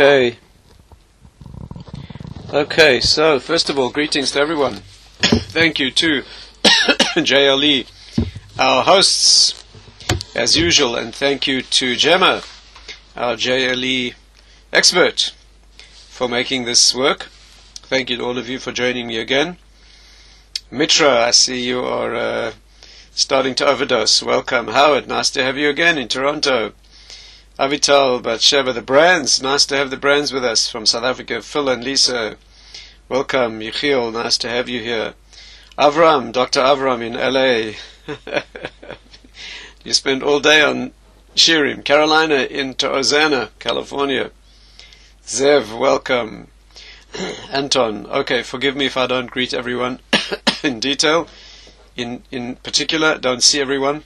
Okay. Okay, so first of all, greetings to everyone. Thank you to JLE, our hosts, as usual, and thank you to Gemma, our JLE expert, for making this work. Thank you to all of you for joining me again. Mitra, I see you are uh, starting to overdose. Welcome. Howard, nice to have you again in Toronto. Avital, Batsheva, the brands. Nice to have the brands with us from South Africa. Phil and Lisa, welcome. Yechiel, nice to have you here. Avram, Dr. Avram in LA. you spend all day on Shiurim. Carolina in Tarzana, California. Zev, welcome. Anton, okay, forgive me if I don't greet everyone in detail. In, in particular, don't see everyone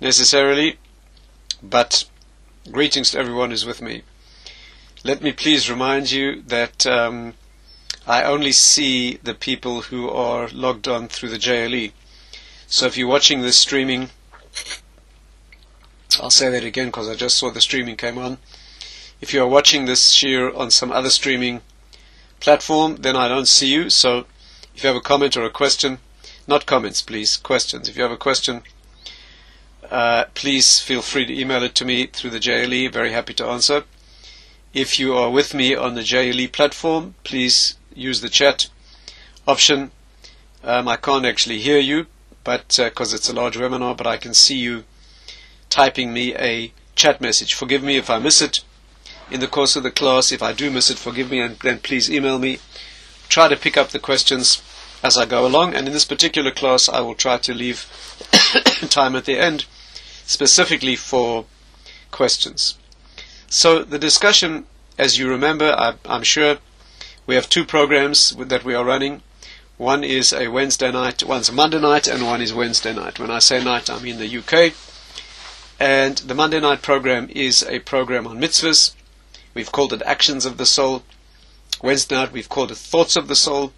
necessarily, but Greetings to everyone who's with me. Let me please remind you that um, I only see the people who are logged on through the JLE. So if you're watching this streaming, I'll say that again because I just saw the streaming came on. If you are watching this shiur on some other streaming platform, then I don't see you. So if you have a comment or a question, not comments, please, questions. If you have a question, uh, please feel free to email it to me through the JLE. Very happy to answer. If you are with me on the JLE platform, please use the chat option. Um, I can't actually hear you, but because uh, it's a large webinar, but I can see you typing me a chat message. Forgive me if I miss it in the course of the class. If I do miss it, forgive me, and then please email me. Try to pick up the questions as I go along, and in this particular class, I will try to leave time at the end specifically for questions. So the discussion, as you remember, I, I'm sure we have two programs that we are running. One is a Wednesday night, one's a Monday night, and one is Wednesday night. When I say night, I mean the UK. And the Monday night program is a program on mitzvahs. We've called it Actions of the Soul. Wednesday night, we've called it Thoughts of the Soul.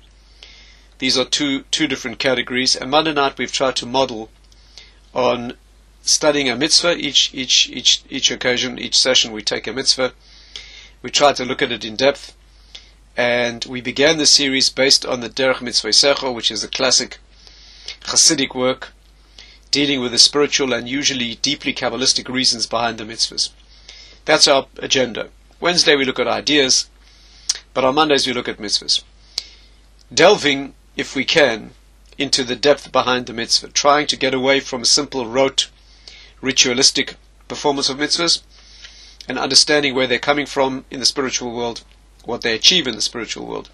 These are two, two different categories. And Monday night, we've tried to model on studying a mitzvah. Each, each, each, each occasion, each session, we take a mitzvah. We try to look at it in depth. And we began the series based on the Derech Mitzvosecha, which is a classic Hasidic work dealing with the spiritual and usually deeply Kabbalistic reasons behind the mitzvahs. That's our agenda. Wednesday we look at ideas, but on Mondays we look at mitzvahs. Delving, if we can, into the depth behind the mitzvah, trying to get away from a simple rote ritualistic performance of mitzvahs and understanding where they're coming from in the spiritual world, what they achieve in the spiritual world.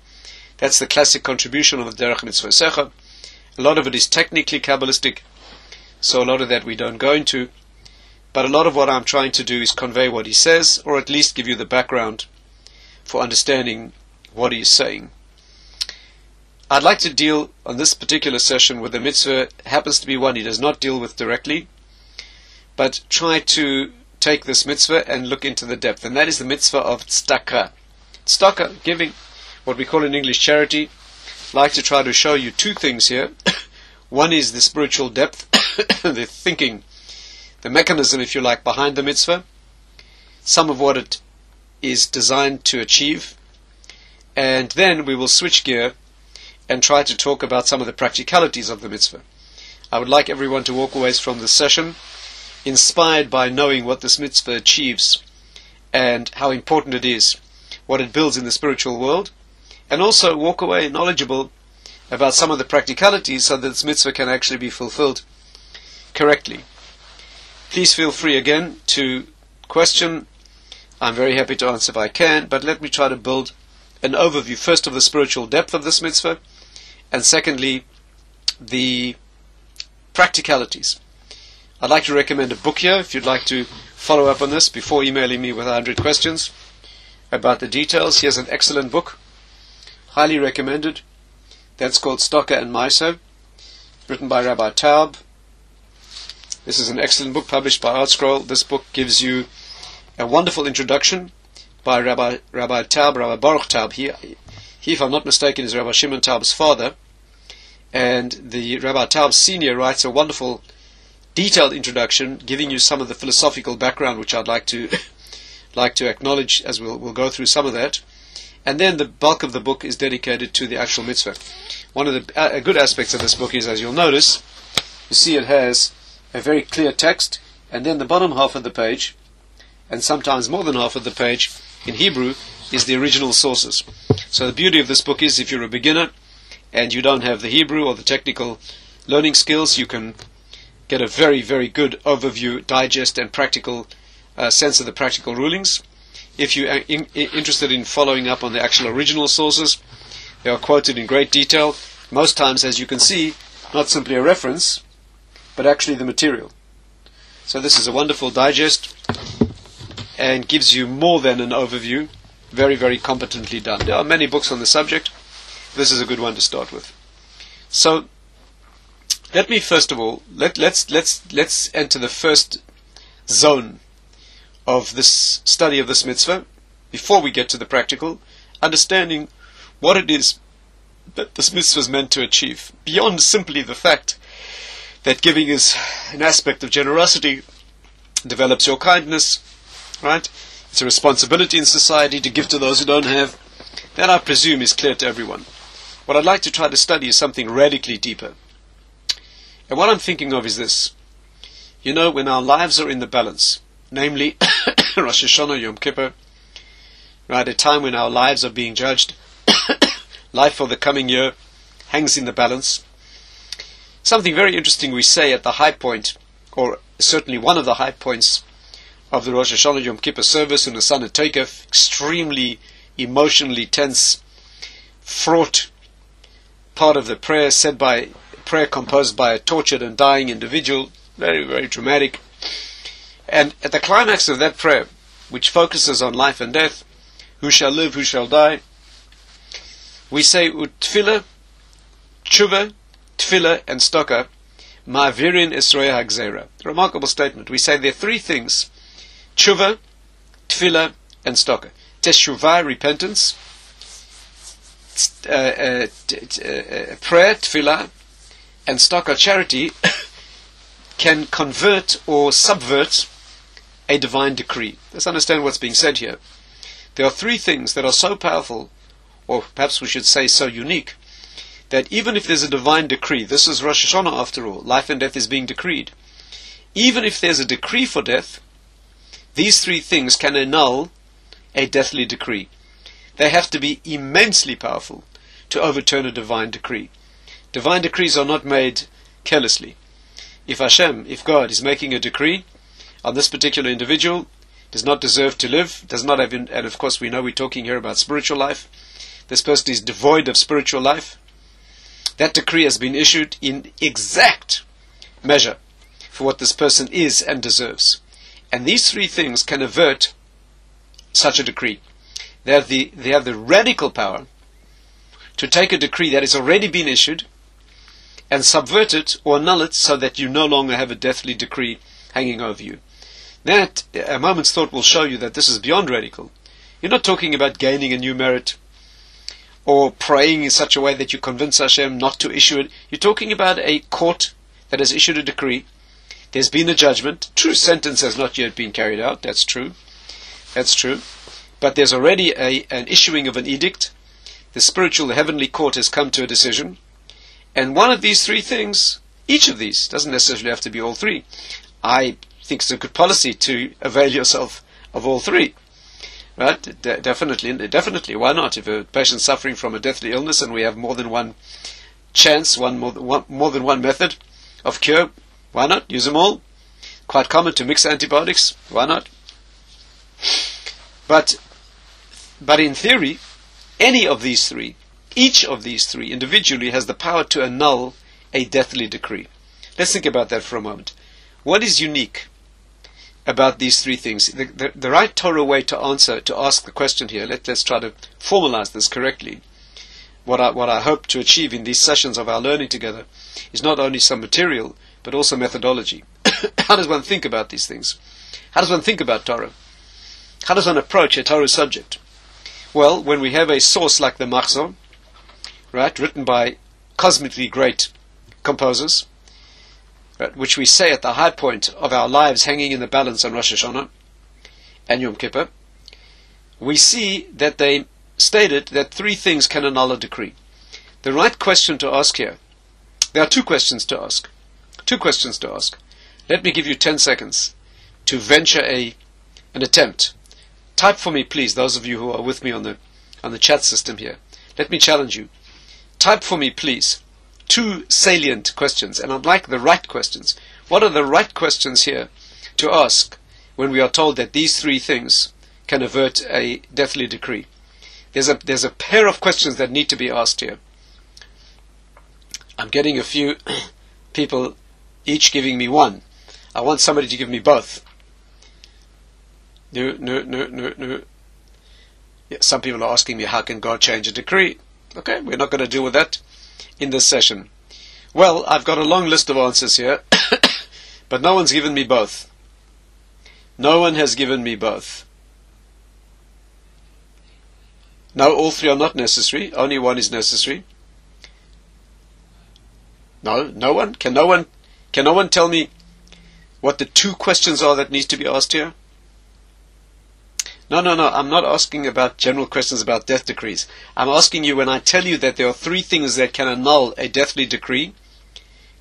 That's the classic contribution of the Derech Mitzvosecha. A lot of it is technically Kabbalistic, so a lot of that we don't go into. But a lot of what I'm trying to do is convey what he says, or at least give you the background for understanding what he is saying. I'd like to deal on this particular session with the mitzvah happens to be one he does not deal with directly, but try to take this mitzvah and look into the depth, and that is the mitzvah of tzedakah. Tzedakah, giving, what we call in English charity. I'd like to try to show you two things here. One is the spiritual depth, the thinking, the mechanism, if you like, behind the mitzvah, some of what it is designed to achieve, and then we will switch gear and try to talk about some of the practicalities of the mitzvah. I would like everyone to walk away from this session inspired by knowing what this mitzvah achieves and how important it is, what it builds in the spiritual world, and also walk away knowledgeable about some of the practicalities so that this mitzvah can actually be fulfilled correctly. Please feel free again to question. I'm very happy to answer if I can, but let me try to build an overview first of the spiritual depth of this mitzvah, and secondly, the practicalities. I'd like to recommend a book here if you'd like to follow up on this before emailing me with 100 questions about the details. Here's an excellent book, highly recommended. That's called Tzedakah and Maaser, written by Rabbi Taub. This is an excellent book published by ArtScroll. This book gives you a wonderful introduction by Rabbi, Rabbi Taub, Rabbi Baruch Taub. He, he, if I'm not mistaken, is Rabbi Shimon Taub's father. And the Rabbi Taub Senior writes a wonderful detailed introduction, giving you some of the philosophical background which I'd like to like to acknowledge, as we'll, we'll go through some of that. And then the bulk of the book is dedicated to the actual mitzvah. One of the uh, good aspects of this book is, as you'll notice, you see it has a very clear text, and then the bottom half of the page, and sometimes more than half of the page in Hebrew, is the original sources. So the beauty of this book is if you're a beginner and you don't have the Hebrew or the technical learning skills, you can get a very, very good overview, digest, and practical uh, sense of the practical rulings. If you're in, interested in following up on the actual original sources, they are quoted in great detail. Most times, as you can see, not simply a reference, but actually the material. So this is a wonderful digest and gives you more than an overview. Very, very competently done. There are many books on the subject. This is a good one to start with. So let me first of all let let's let's let's enter the first zone of this study of this mitzvah before we get to the practical, understanding what it is that this mitzvah is meant to achieve, beyond simply the fact that giving is an aspect of generosity, develops your kindness, right? It's a responsibility in society to give to those who don't have. That I presume is clear to everyone. What I'd like to try to study is something radically deeper. And what I'm thinking of is this. You know, when our lives are in the balance, namely Rosh Hashanah, Yom Kippur, right, a time when our lives are being judged, life for the coming year hangs in the balance. Something very interesting we say at the high point, or certainly one of the high points of the Rosh Hashanah Yom Kippur service in the Unesaneh Tokef, extremely emotionally tense, fraught part of the prayer said by prayer composed by a tortured and dying individual, very, very dramatic. And at the climax of that prayer, which focuses on life and death, who shall live, who shall die, we say Utfila, Tshuva, Tfila, and Tzedakah, Ma'avirin Esroya Hagzera. Remarkable statement. We say there are three things Tshuva, Tfila, and Tzedakah. Teshuvah, repentance, uh, uh, uh, prayer, tefillah, and tzedakah charity can convert or subvert a divine decree. Let's understand what's being said here. There are three things that are so powerful, or perhaps we should say so unique, that even if there's a divine decree, this is Rosh Hashanah after all, life and death is being decreed. Even if there's a decree for death, these three things can annul a deathly decree. They have to be immensely powerful to overturn a divine decree. Divine decrees are not made carelessly. If Hashem, if God is making a decree on this particular individual, does not deserve to live, does not have, and of course we know we're talking here about spiritual life, this person is devoid of spiritual life, that decree has been issued in exact measure for what this person is and deserves. And these three things can avert such a decree. They have the, they have the radical power to take a decree that has already been issued and subvert it or annul it so that you no longer have a deathly decree hanging over you. That, a moment's thought will show you that this is beyond radical. You're not talking about gaining a new merit or praying in such a way that you convince Hashem not to issue it. You're talking about a court that has issued a decree. There's been a judgment. True sentence has not yet been carried out. That's true. That's true. But there's already a, an issuing of an edict. The spiritual, heavenly court has come to a decision. And one of these three things, each of these, doesn't necessarily have to be all three. I think it's a good policy to avail yourself of all three. Right? De- definitely, definitely. Why not? If a patient's suffering from a deathly illness and we have more than one chance, one more, one, more than one method of cure, why not? Use them all. Quite common to mix antibiotics. Why not? But, but in theory, any of these three each of these three individually has the power to annul a deathly decree. Let's think about that for a moment. What is unique about these three things? The, the, the right Torah way to answer, to ask the question here, let, let's try to formalize this correctly. What I, what I hope to achieve in these sessions of our learning together is not only some material, but also methodology. How does one think about these things? How does one think about Torah? How does one approach a Torah subject? Well, when we have a source like the Machzor, right, written by cosmically great composers, right, which we say at the high point of our lives hanging in the balance on Rosh Hashanah and Yom Kippur, we see that they stated that three things can annul a decree. The right question to ask here, there are two questions to ask. Two questions to ask. Let me give you 10 seconds to venture a, an attempt. Type for me, please, those of you who are with me on the, on the chat system here. Let me challenge you. Type for me, please, two salient questions, and I'd like the right questions. What are the right questions here to ask when we are told that these three things can avert a deathly decree? There's a, there's a pair of questions that need to be asked here. I'm getting a few people each giving me one. I want somebody to give me both. No, no, no, no, no. Yeah, some people are asking me, how can God change a decree? Okay, we're not going to deal with that in this session. Well, I've got a long list of answers here, but no one's given me both. No one has given me both. No, all three are not necessary. Only one is necessary. No, no one? Can no one can no one tell me what the two questions are that needs to be asked here? No, no, no. I'm not asking about general questions about death decrees. I'm asking you when I tell you that there are three things that can annul a deathly decree.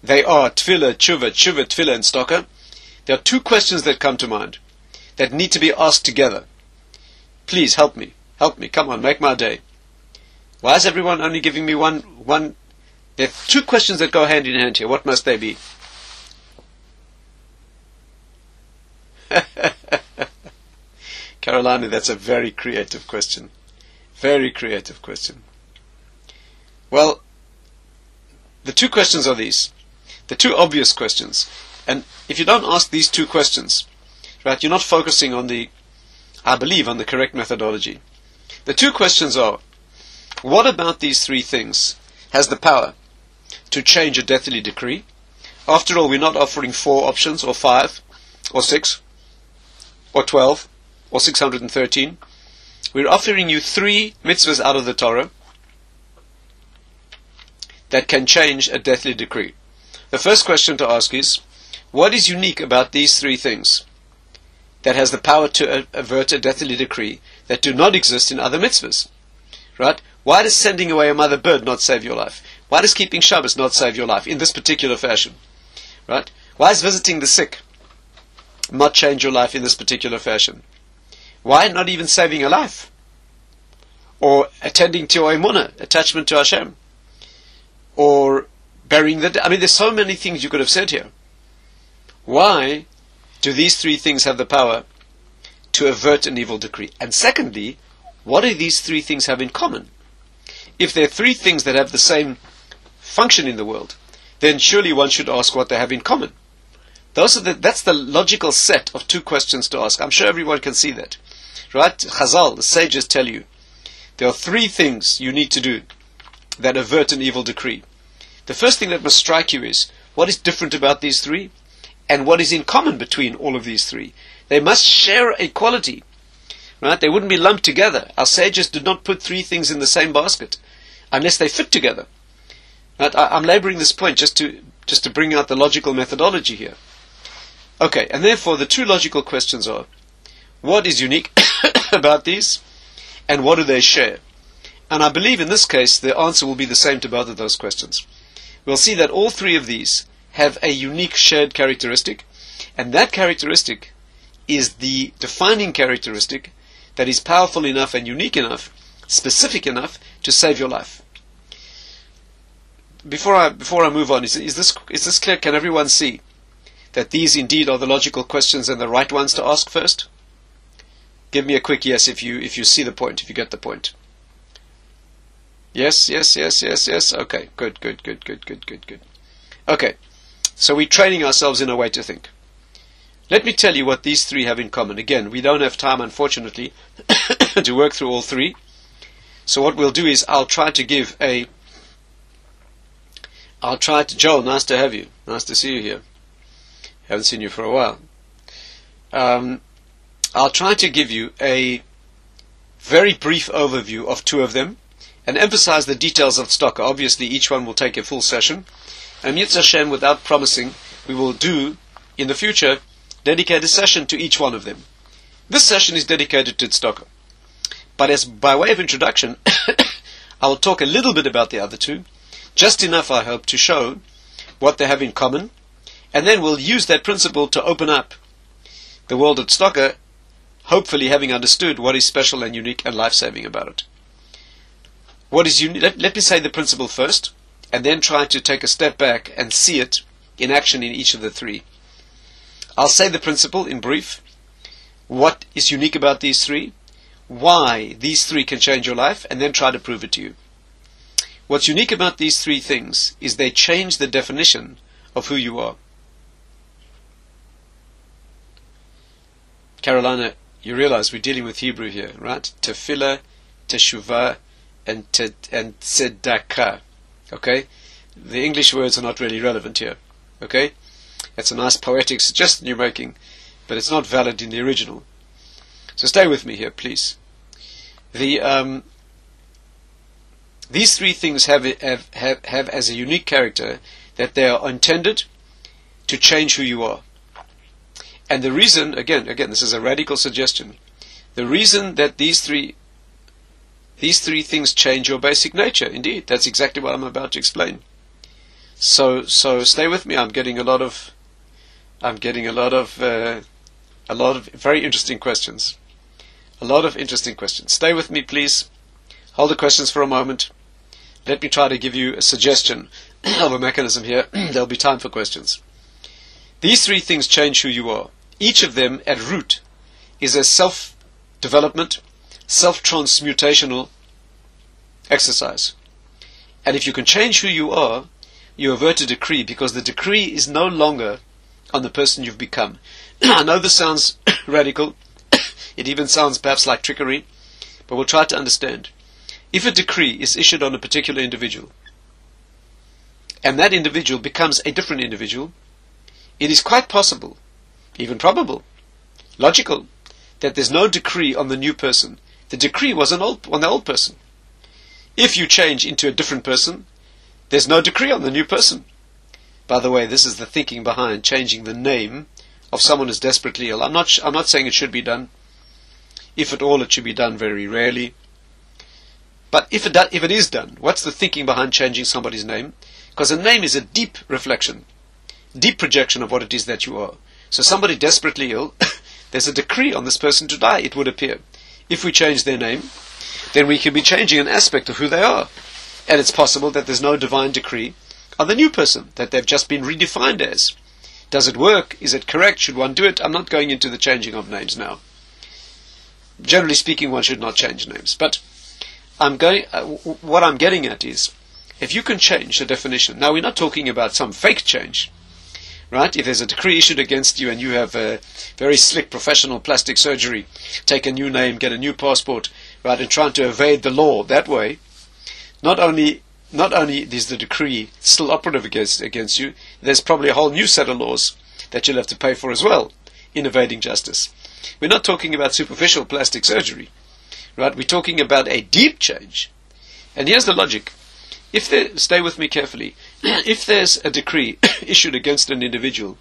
They are tefillah, tshuva, tshuva, tefillah, and tzedakah. There are two questions that come to mind that need to be asked together. Please help me. Help me. Come on, make my day. Why is everyone only giving me one one there are two questions that go hand in hand here. What must they be? Carolina, that's a very creative question. Very creative question. Well, the two questions are these. The two obvious questions. And if you don't ask these two questions, right, you're not focusing on the, I believe, on the correct methodology. The two questions are, what about these three things has the power to change a deathly decree? After all, we're not offering four options, or five, or six, or twelve or 613, we're offering you three mitzvahs out of the Torah that can change a deathly decree. The first question to ask is, what is unique about these three things that has the power to avert a deathly decree that do not exist in other mitzvahs? Right? Why does sending away a mother bird not save your life? Why does keeping Shabbos not save your life in this particular fashion? Right? Why is visiting the sick not change your life in this particular fashion? Why not even saving a life? Or attending to your emunah, attachment to Hashem? Or burying the dead? I mean, there's so many things you could have said here. Why do these three things have the power to avert an evil decree? And secondly, what do these three things have in common? If there are three things that have the same function in the world, then surely one should ask what they have in common. Those are the, that's the logical set of two questions to ask. I'm sure everyone can see that. Right? Chazal, the sages tell you there are three things you need to do that avert an evil decree. The first thing that must strike you is what is different about these three and what is in common between all of these three. They must share a quality. Right? They wouldn't be lumped together. Our sages did not put three things in the same basket unless they fit together. Right? I, I'm laboring this point just to just to bring out the logical methodology here. Okay, and therefore the two logical questions are what is unique about these, and what do they share? And I believe in this case the answer will be the same to both of those questions. We'll see that all three of these have a unique shared characteristic, and that characteristic is the defining characteristic that is powerful enough and unique enough, specific enough to save your life. Before I before I move on, is, is this is this clear? Can everyone see that these indeed are the logical questions and the right ones to ask first? Give me a quick yes if you if you see the point, if you get the point. Yes, yes, yes, yes, yes. Okay, good, good, good, good, good, good, good. Okay, so we're training ourselves in a way to think. Let me tell you what these three have in common. Again, we don't have time, unfortunately, to work through all three. So what we'll do is I'll try to give a. I'll try to. Joel, nice to have you. Nice to see you here. Haven't seen you for a while. Um, I'll try to give you a very brief overview of two of them and emphasize the details of stock. Obviously, each one will take a full session. And yirtzeh Hashem, without promising, we will do in the future dedicate a session to each one of them. This session is dedicated to tzedakah. But as by way of introduction, I will talk a little bit about the other two, just enough, I hope, to show what they have in common, and then we'll use that principle to open up the world of Tzedakah, hopefully having understood what is special and unique and life-saving about it. What is unique? Let, let me say the principle first, and then try to take a step back and see it in action in each of the three. I'll say the principle in brief, what is unique about these three, why these three can change your life, and then try to prove it to you. What's unique about these three things is they change the definition of who you are. Carolina, you realize we're dealing with Hebrew here, right? Tefillah, Teshuvah, and, te, and Tzedakah. Okay? The English words are not really relevant here. Okay? It's a nice poetic suggestion you're making, but it's not valid in the original. So stay with me here, please. The um, these three things have, have, have, have as a unique character that they are intended to change who you are. And the reason, again, again, this is a radical suggestion. The reason that these three these three things change your basic nature. Indeed, that's exactly what I'm about to explain. So, so stay with me. I'm getting a lot of, I'm getting a lot of, uh, a lot of very interesting questions. A lot of interesting questions. Stay with me, please. Hold the questions for a moment. Let me try to give you a suggestion of a mechanism here. There'll be time for questions. These three things change who you are. Each of them, at root, is a self development, self transmutational exercise. And if you can change who you are, you avert a decree because the decree is no longer on the person you've become. I know this sounds radical, it even sounds perhaps like trickery, but we'll try to understand. If a decree is issued on a particular individual, and that individual becomes a different individual, it is quite possible, even probable, logical, that there's no decree on the new person. The decree was on, old, on the old person. If you change into a different person, there's no decree on the new person. By the way, this is the thinking behind changing the name of someone who's desperately ill. I'm not, I'm not saying it should be done. If at all, it should be done very rarely. But if it, if it is done, what's the thinking behind changing somebody's name? Because a name is a deep reflection, deep projection of what it is that you are. So somebody desperately ill, there's a decree on this person to die, it would appear. If we change their name, then we can be changing an aspect of who they are. And it's possible that there's no divine decree on the new person, that they've just been redefined as. Does it work? Is it correct? Should one do it? I'm not going into the changing of names now. Generally speaking, one should not change names. But I'm going, uh, what I'm getting at is, if you can change the definition, now we're not talking about some fake change, right? If there's a decree issued against you and you have a very slick professional plastic surgery, take a new name, get a new passport, right, and trying to evade the law that way, not only not only is the decree still operative against against you, there's probably a whole new set of laws that you'll have to pay for as well in evading justice. We're not talking about superficial plastic surgery, right? We're talking about a deep change. And here's the logic. If there, stay with me carefully, if there's a decree issued against an individual,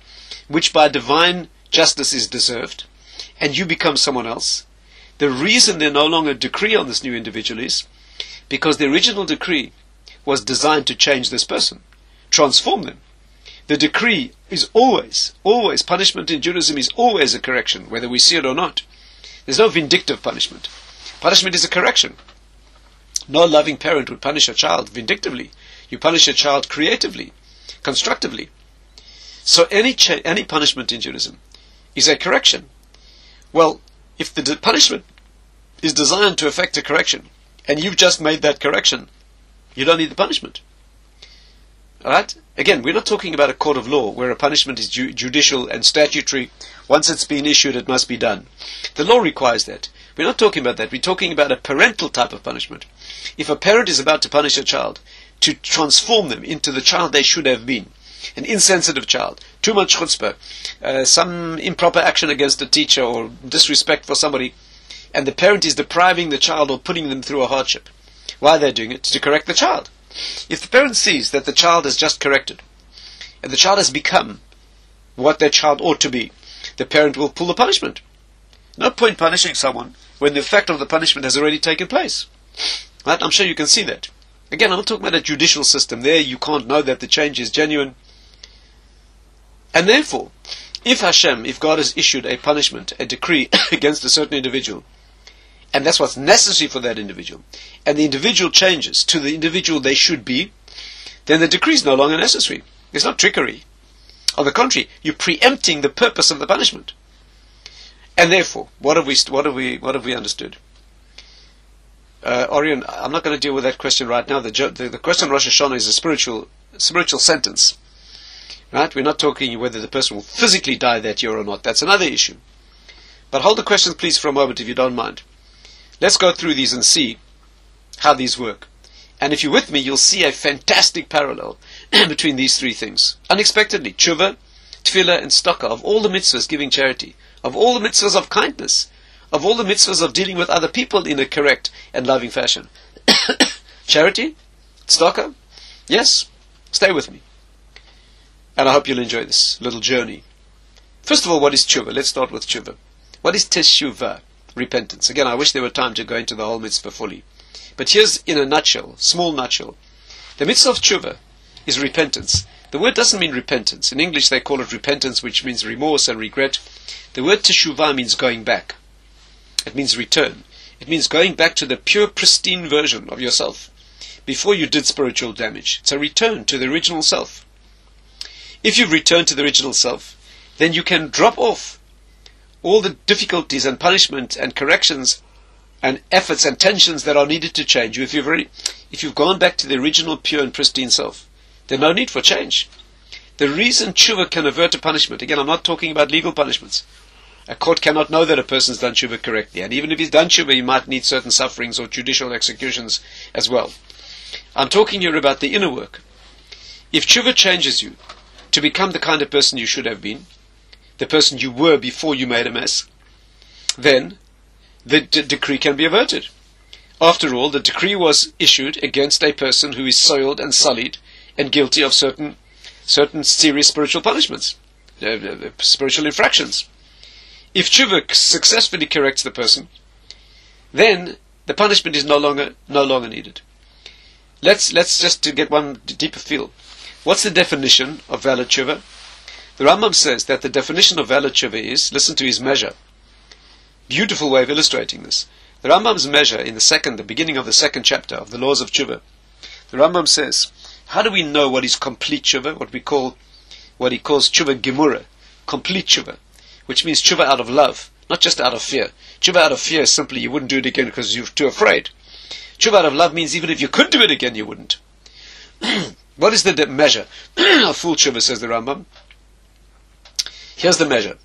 which by divine justice is deserved, and you become someone else, the reason they no longer decree on this new individual is because the original decree was designed to change this person, transform them. The decree is always, always, punishment in Judaism is always a correction, whether we see it or not. There's no vindictive punishment. Punishment is a correction. No loving parent would punish a child vindictively. You punish a child creatively, constructively. So any cha- any punishment in Judaism is a correction. Well, if the de- punishment is designed to effect a correction, and you've just made that correction, you don't need the punishment. Alright? Again, we're not talking about a court of law where a punishment is ju- judicial and statutory. Once it's been issued, it must be done. The law requires that. We're not talking about that. We're talking about a parental type of punishment. If a parent is about to punish a child, to transform them into the child they should have been, an insensitive child, too much chutzpah, uh, some improper action against a teacher or disrespect for somebody, and the parent is depriving the child or putting them through a hardship. Why they're doing it? To correct the child. If the parent sees that the child is just corrected, and the child has become what their child ought to be, the parent will pull the punishment. No point punishing someone when the effect of the punishment has already taken place. Right? I'm sure you can see that. Again, I'm talking about a judicial system. There you can't know that the change is genuine. And therefore, if Hashem, if God has issued a punishment, a decree against a certain individual, and that's what's necessary for that individual, and the individual changes to the individual they should be, then the decree is no longer necessary. It's not trickery. On the contrary, you're preempting the purpose of the punishment. And therefore, what have we, what have we, what have we understood? Uh, Orion, I'm not going to deal with that question right now. The, the, the question Rosh Hashanah is a spiritual, spiritual sentence. Right? We're not talking whether the person will physically die that year or not. That's another issue. But hold the questions, please, for a moment, if you don't mind. Let's go through these and see how these work. And if you're with me, you'll see a fantastic parallel between these three things. Unexpectedly, tshuva, tefillah, and tzedakah, of all the mitzvahs giving charity, of all the mitzvahs of kindness, of all the mitzvahs of dealing with other people in a correct and loving fashion. charity, tzedakah, yes, stay with me. And I hope you'll enjoy this little journey. First of all, what is tshuva? Let's start with tshuva. What is teshuvah? Repentance. Again, I wish there were time to go into the whole mitzvah fully. But here's in a nutshell, small nutshell. The mitzvah of tshuva is repentance. The word doesn't mean repentance. In English they call it repentance, which means remorse and regret. The word teshuvah means going back. It means return. It means going back to the pure, pristine version of yourself before you did spiritual damage. It's a return to the original self. If you've returned to the original self, then you can drop off all the difficulties and punishment and corrections and efforts and tensions that are needed to change you. If you've already, if you've gone back to the original pure and pristine self, there's no need for change. The reason tshuva can avert a punishment, again, I'm not talking about legal punishments. A court cannot know that a person's done tshuva correctly, and even if he's done tshuva, he might need certain sufferings or judicial executions as well. I'm talking here about the inner work. If tshuva changes you, to become the kind of person you should have been, the person you were before you made a mess, then the d- decree can be averted. After all, the decree was issued against a person who is soiled and sullied and guilty of certain certain serious spiritual punishments, uh, uh, spiritual infractions. If tshuva successfully corrects the person, then the punishment is no longer no longer needed. Let's let's just to get one deeper feel. What's the definition of valid tshuva? The Rambam says that the definition of valid tshuva is, listen to his measure. Beautiful way of illustrating this. The Rambam's measure in the second, the beginning of the second chapter of the laws of tshuva. The Rambam says, how do we know what is complete tshuva? What we call, what he calls tshuva gemura, complete tshuva, which means tshuva out of love, not just out of fear. Tshuva out of fear is simply you wouldn't do it again because you're too afraid. Tshuva out of love means even if you could do it again, you wouldn't. What is the measure of full tshuva, says the Rambam? Here's the measure.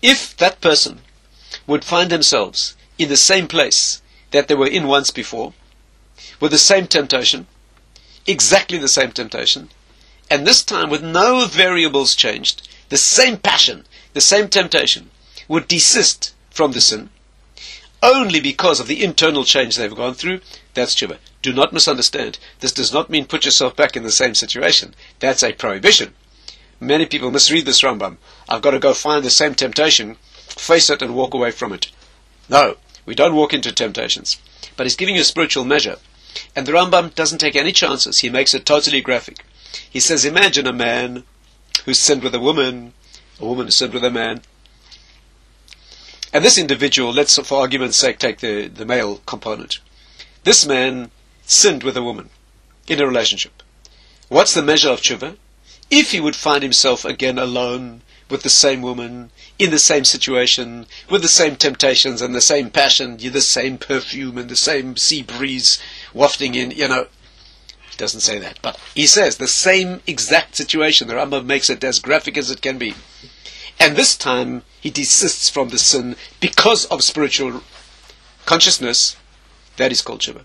If that person would find themselves in the same place that they were in once before, with the same temptation, exactly the same temptation, and this time with no variables changed, the same passion, the same temptation, would desist from the sin, only because of the internal change they've gone through, that's tshuva. Do not misunderstand. This does not mean put yourself back in the same situation. That's a prohibition. Many people misread this Rambam. I've got to go find the same temptation, face it, and walk away from it. No, we don't walk into temptations. But he's giving you a spiritual measure. And the Rambam doesn't take any chances. He makes it totally graphic. He says, imagine a man who sinned with a woman, a woman who sinned with a man. And this individual, let's for argument's sake take the, the male component. This man sinned with a woman in a relationship. What's the measure of tshuva? If he would find himself again alone with the same woman, in the same situation, with the same temptations and the same passion, you the same perfume and the same sea breeze wafting in, you know. He doesn't say that, but he says the same exact situation. The Rambam makes it as graphic as it can be. And this time he desists from the sin because of spiritual consciousness that is called tshuva.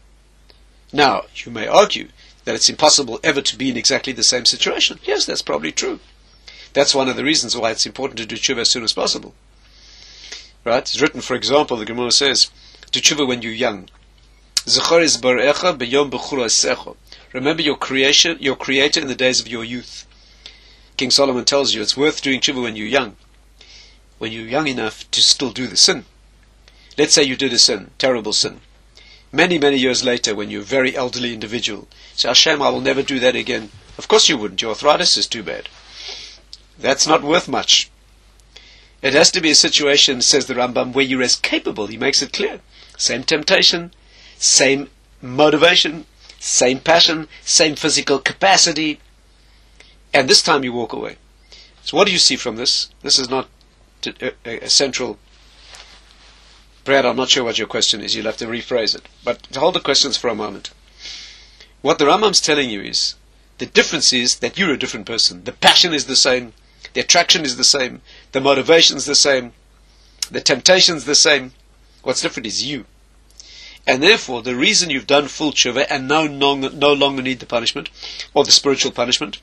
Now, you may argue that it's impossible ever to be in exactly the same situation. Yes, that's probably true. That's one of the reasons why it's important to do tshuva as soon as possible. Right? It's written, for example, the Gemara says, do tshuva when you're young. Remember your creation, your creator in the days of your youth. King Solomon tells you it's worth doing tshuva when you're young. When you're young enough to still do the sin. Let's say you did a sin, terrible sin. Many, many years later, when you're a very elderly individual, say, oh, Hashem, I will never do that again. Of course you wouldn't. Your arthritis is too bad. That's not worth much. It has to be a situation, says the Rambam, where you're as capable. He makes it clear. Same temptation, same motivation, same passion, same physical capacity, and this time you walk away. So, what do you see from this? This is not a, a central. Brad, I'm not sure what your question is. You'll have to rephrase it. But to hold the questions for a moment. What the Rambam's telling you is the difference is that you're a different person. The passion is the same, the attraction is the same, the motivation is the same, the temptation is the same. What's different is you. And therefore, the reason you've done full tshuva and now no, no longer need the punishment, or the spiritual punishment,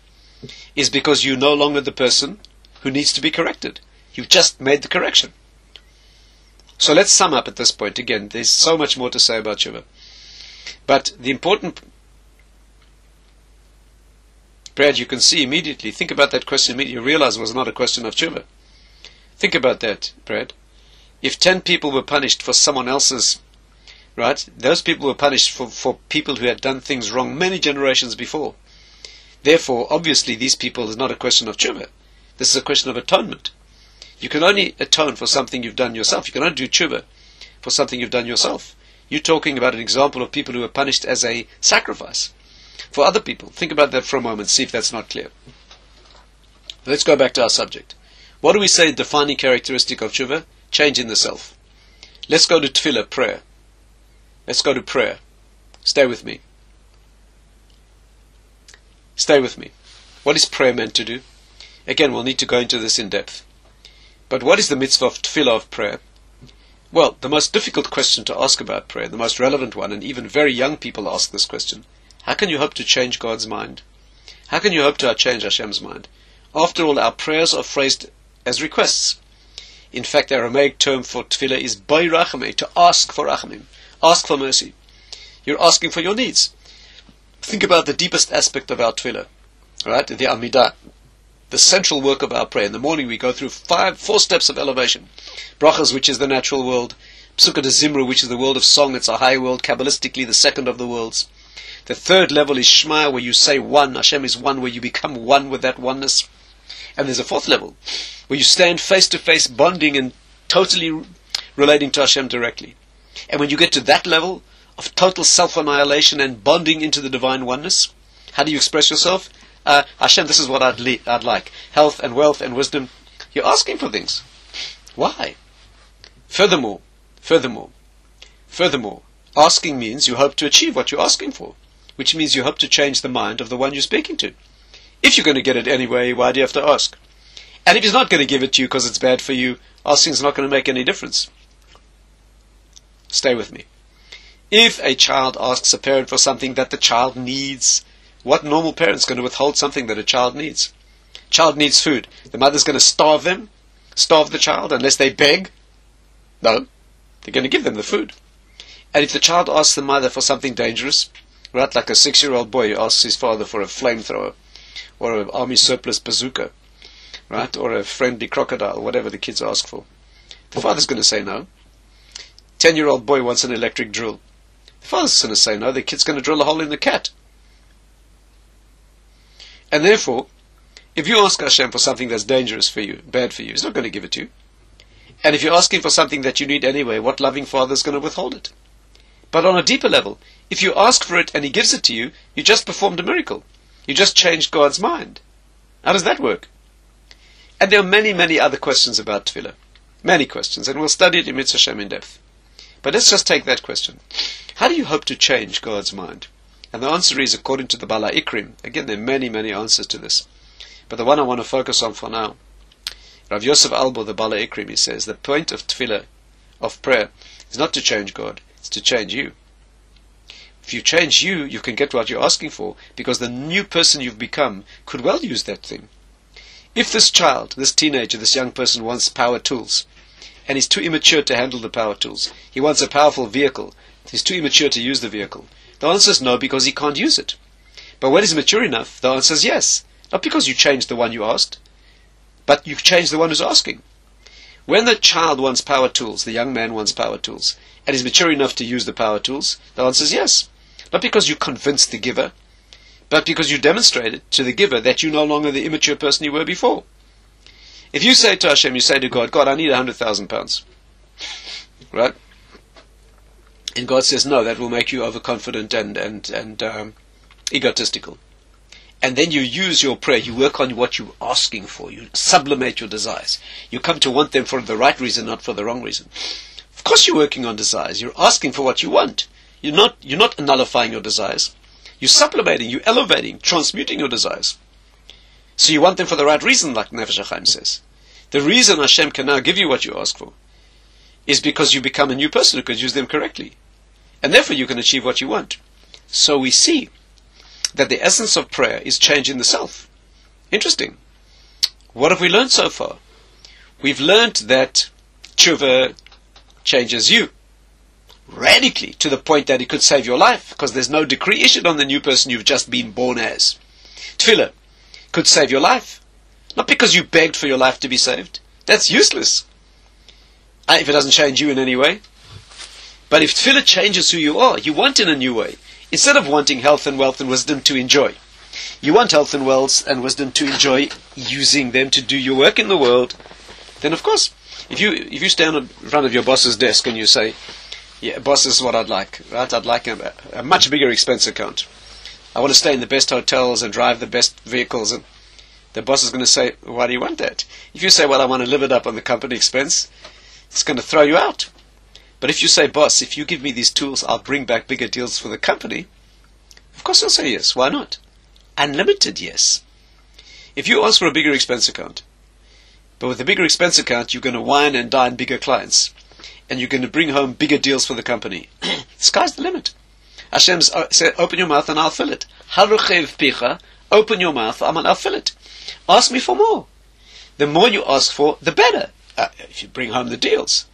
is because you're no longer the person who needs to be corrected. You've just made the correction. So let's sum up at this point. Again, there's so much more to say about tshuva. But the important Brad, you can see immediately, think about that question immediately, you realize it was not a question of tshuva. Think about that, Brad. If ten people were punished for someone else's right? Those people were punished for, for people who had done things wrong many generations before. Therefore, obviously, these people is not a question of tshuva. This is a question of atonement. You can only atone for something you've done yourself. You can only do tshuva for something you've done yourself. You're talking about an example of people who were punished as a sacrifice for other people. Think about that for a moment, see if that's not clear. Let's go back to our subject. What do we say defining characteristic of tshuva? Change in the self. Let's go to tefillah, prayer. Let's go to prayer. Stay with me. Stay with me. What is prayer meant to do? Again, we'll need to go into this in depth. But what is the mitzvah of tefillah of prayer? Well, the most difficult question to ask about prayer, the most relevant one, and even very young people ask this question. How can you hope to change God's mind? How can you hope to change Hashem's mind? After all, our prayers are phrased as requests. In fact, the Aramaic term for tefillah is ba'ei rachamei, to ask for rachamim. Ask for mercy. You're asking for your needs. Think about the deepest aspect of our tefillah, right? The Amidah, the central work of our prayer. In the morning, we go through five, four steps of elevation. Brachas, which is the natural world. Pesukei Dezimra, which is the world of song. It's a high world, Kabbalistically the second of the worlds. The third level is Shema, where you say one. Hashem is one, where you become one with that oneness. And there's a fourth level, where you stand face to face, bonding and totally relating to Hashem directly. And when you get to that level of total self annihilation and bonding into the divine oneness, how do you express yourself? Uh, Hashem, this is what I'd, le- I'd like health and wealth and wisdom. You're asking for things. Why? Furthermore, furthermore, furthermore, asking means you hope to achieve what you're asking for, which means you hope to change the mind of the one you're speaking to. If you're going to get it anyway, why do you have to ask? And if he's not going to give it to you because it's bad for you, asking is not going to make any difference. Stay with me. If a child asks a parent for something that the child needs, what normal parent's going to withhold something that a child needs? Child needs food. The mother's going to starve them, starve the child unless they beg? No. They're going to give them the food. And if the child asks the mother for something dangerous, right, like a six-year-old boy asks his father for a flamethrower, or an army surplus bazooka, right, or a friendly crocodile, whatever the kids ask for, the father's going to say no. Ten year old boy wants an electric drill. The father's going to say no, the kid's going to drill a hole in the cat. And therefore, if you ask Hashem for something that's dangerous for you, bad for you, He's not going to give it to you. And if you're asking for something that you need anyway, what loving father is going to withhold it? But on a deeper level, if you ask for it and He gives it to you, you just performed a miracle. You just changed God's mind. How does that work? And there are many, many other questions about tefillah. Many questions, and we'll study it in Mitzvah Hashem in depth. But let's just take that question. How do you hope to change God's mind? And the answer is according to the Baal HaIkarim. Again, there are many, many answers to this. But the one I want to focus on for now, Rav Yosef Albo, the Baal HaIkarim, he says, the point of tefillah, of prayer, is not to change God, it's to change you. If you change you, you can get what you're asking for, because the new person you've become could well use that thing. If this child, this teenager, this young person wants power tools, and he's too immature to handle the power tools. He wants a powerful vehicle. He's too immature to use the vehicle. The answer is no, because he can't use it. But when he's mature enough, the answer is yes. Not because you changed the one you asked, but you changed the one who's asking. When the child wants power tools, the young man wants power tools, and is mature enough to use the power tools, the answer is yes. Not because you convinced the giver, but because you demonstrated to the giver that you're no longer the immature person you were before. If you say to Hashem, you say to God, God, I need a hundred thousand pounds. Right? And God says, no, that will make you overconfident and, and, and um, egotistical. And then you use your prayer, you work on what you're asking for, you sublimate your desires. You come to want them for the right reason, not for the wrong reason. Of course you're working on desires. You're asking for what you want. You're not, you're not nullifying your desires. You're sublimating, you're elevating, transmuting your desires. So you want them for the right reason, like Nefesh HaChaim says. The reason Hashem can now give you what you ask for is because you become a new person who can use them correctly. And therefore you can achieve what you want. So we see that the essence of prayer is changing the self. Interesting. What have we learned so far? We've learned that tshuva changes you radically to the point that it could save your life because there's no decree issued on the new person you've just been born as. Tefillah could save your life. Not because you begged for your life to be saved. That's useless. Uh, if it doesn't change you in any way. But if tefillah changes who you are, you want in a new way. Instead of wanting health and wealth and wisdom to enjoy, you want health and wealth and wisdom to enjoy using them to do your work in the world. Then, of course, if you if you stand in front of your boss's desk and you say, "Yeah, boss, this is what I'd like. Right? I'd like a, a much bigger expense account. I want to stay in the best hotels and drive the best vehicles." And the boss is going to say, "Why do you want that?" If you say, "Well, I want to live it up on the company expense," it's going to throw you out. But if you say, boss, if you give me these tools, I'll bring back bigger deals for the company, of course he'll say yes. Why not? Unlimited yes. If you ask for a bigger expense account, but with a bigger expense account, you're going to wine and dine bigger clients, and you're going to bring home bigger deals for the company. Sky's the limit. Hashem uh, said, open your mouth and I'll fill it. Harchev picha, open your mouth and I'll fill it. Ask me for more. The more you ask for, the better uh, if you bring home the deals.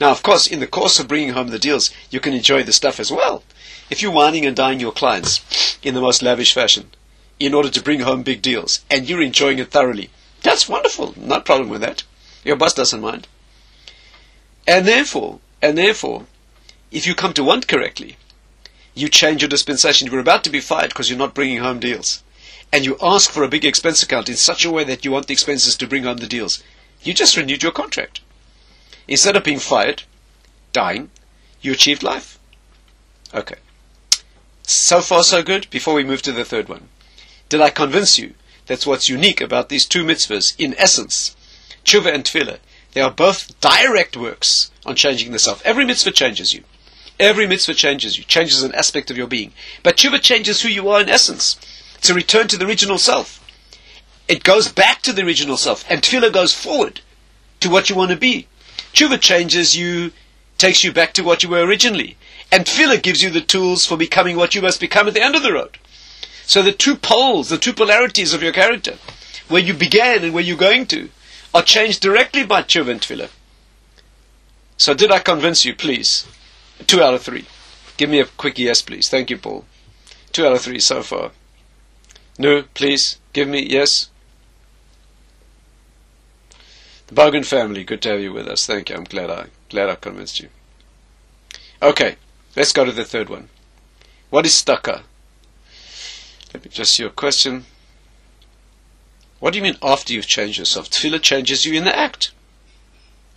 Now, of course, in the course of bringing home the deals, you can enjoy the stuff as well. If you're whining and dying your clients in the most lavish fashion in order to bring home big deals and you're enjoying it thoroughly, that's wonderful. No problem with that. Your boss doesn't mind. And therefore, and therefore, if you come to want correctly, you change your dispensation. You're about to be fired because you're not bringing home deals. And you ask for a big expense account in such a way that you want the expenses to bring home the deals. You just renewed your contract. Instead of being fired, dying, you achieved life. Okay. So far, so good. Before we move to the third one, did I convince you that's what's unique about these two mitzvahs? In essence, tshuva and tefillah, they are both direct works on changing the self. Every mitzvah changes you. Every mitzvah changes you, changes an aspect of your being. But tshuva changes who you are in essence. It's a return to the original self. It goes back to the original self, and tefillah goes forward to what you want to be. Tshuva changes you, takes you back to what you were originally. And tefillah gives you the tools for becoming what you must become at the end of the road. So the two poles, the two polarities of your character, where you began and where you're going to, are changed directly by tshuva and tefillah. So did I convince you, please? Two out of three. Give me a quick yes, please. Thank you, Paul. Two out of three so far. No, please. Give me yes. The Bogan family, good to have you with us. Thank you. I'm glad I glad I convinced you. Okay, let's go to the third one. What is tzedakah? Let me just see your question. What do you mean after you've changed yourself? Tefillah changes you in the act.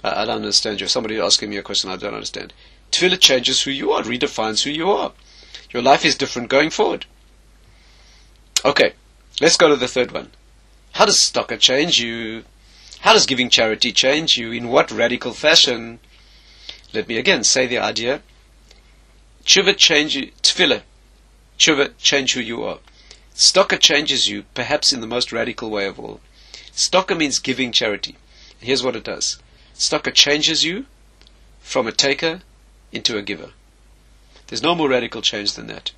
I, I don't understand you. Somebody asking me a question I don't understand. Tefillah changes who you are, redefines who you are. Your life is different going forward. Okay, let's go to the third one. How does tzedakah change you? How does giving charity change you? In what radical fashion? Let me again say the idea. Tshuva change tefillah. Tshuva change who you are. Tzedakah changes you, perhaps in the most radical way of all. Tzedakah means giving charity. Here's what it does. Tzedakah changes you from a taker into a giver. There's no more radical change than that.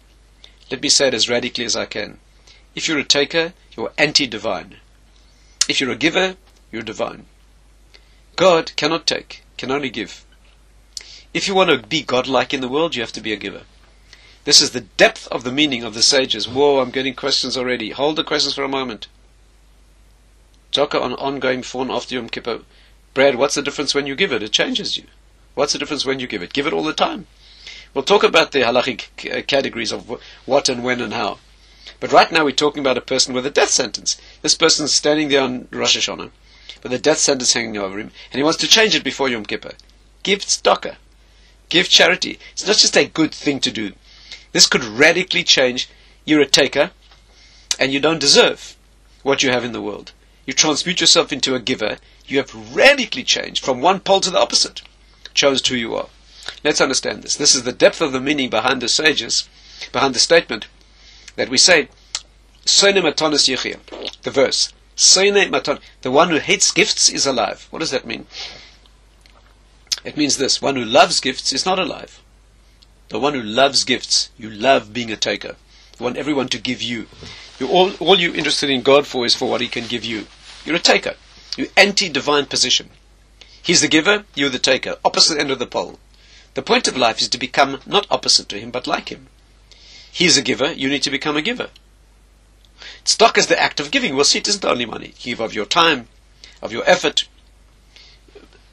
Let me say it as radically as I can. If you're a taker, you're anti-divine. If you're a giver, you're divine. God cannot take, can only give. If you want to be godlike in the world, you have to be a giver. This is the depth of the meaning of the sages. Whoa, I'm getting questions already. Hold the questions for a moment. Talk on ongoing and after Yom Kippur. Brad, what's the difference when you give it? It changes you. What's the difference when you give it? Give it all the time. We'll talk about the halachic categories of what and when and how. But right now we're talking about a person with a death sentence. This person's standing there on Rosh Hashanah with a death sentence hanging over him, and he wants to change it before Yom Kippur. Give tzedakah. Give charity. It's not just a good thing to do. This could radically change. You're a taker, and you don't deserve what you have in the world. You transmute yourself into a giver. You have radically changed from one pole to the opposite. Chose who you are. Let's understand this. This is the depth of the meaning behind the sages, behind the statement that we say, the verse. The one who hates gifts is alive. What does that mean? It means this one who loves gifts is not alive. The one who loves gifts, you love being a taker. You want everyone to give you. you all, all you're interested in God for is for what He can give you. You're a taker. You're anti divine position. He's the giver, you're the taker. Opposite end of the pole. The point of life is to become not opposite to him, but like him. He's a giver, you need to become a giver. Tzedakah is the act of giving. Well, see, it isn't only money. You give of your time, of your effort.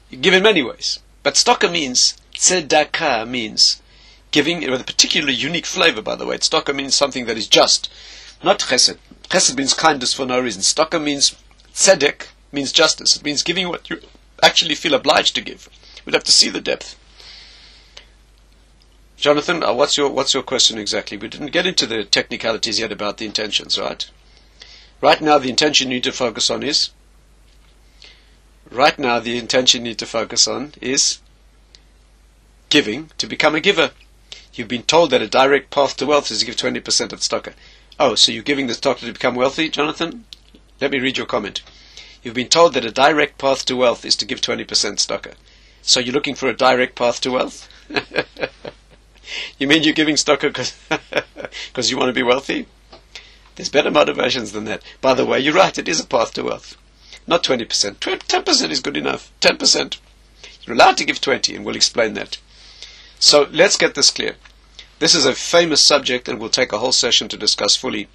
You give in many ways. But tzedakah means, tzedakah means giving with a particularly unique flavor, by the way. Tzedakah means something that is just, not chesed. Chesed means kindness for no reason. Tzedakah means tzedek, means justice. It means giving what you actually feel obliged to give. We'd have to see the depth. Jonathan, uh, what's your what's your question exactly? We didn't get into the technicalities yet about the intentions, right? Right now, the intention you need to focus on is. Right now, the intention you need to focus on is giving to become a giver. You've been told that a direct path to wealth is to give 20% of the tzedakah. Oh, so you're giving the tzedakah to become wealthy, Jonathan? Let me read your comment. You've been told that a direct path to wealth is to give 20% tzedakah. So you're looking for a direct path to wealth? You mean you're giving tzedakah because you want to be wealthy? There's better motivations than that. By the way, you're right, it is a path to wealth. Not 20%. 10% is good enough. 10%. You're allowed to give 20, and we'll explain that. So let's get this clear. This is a famous subject, and we'll take a whole session to discuss fully.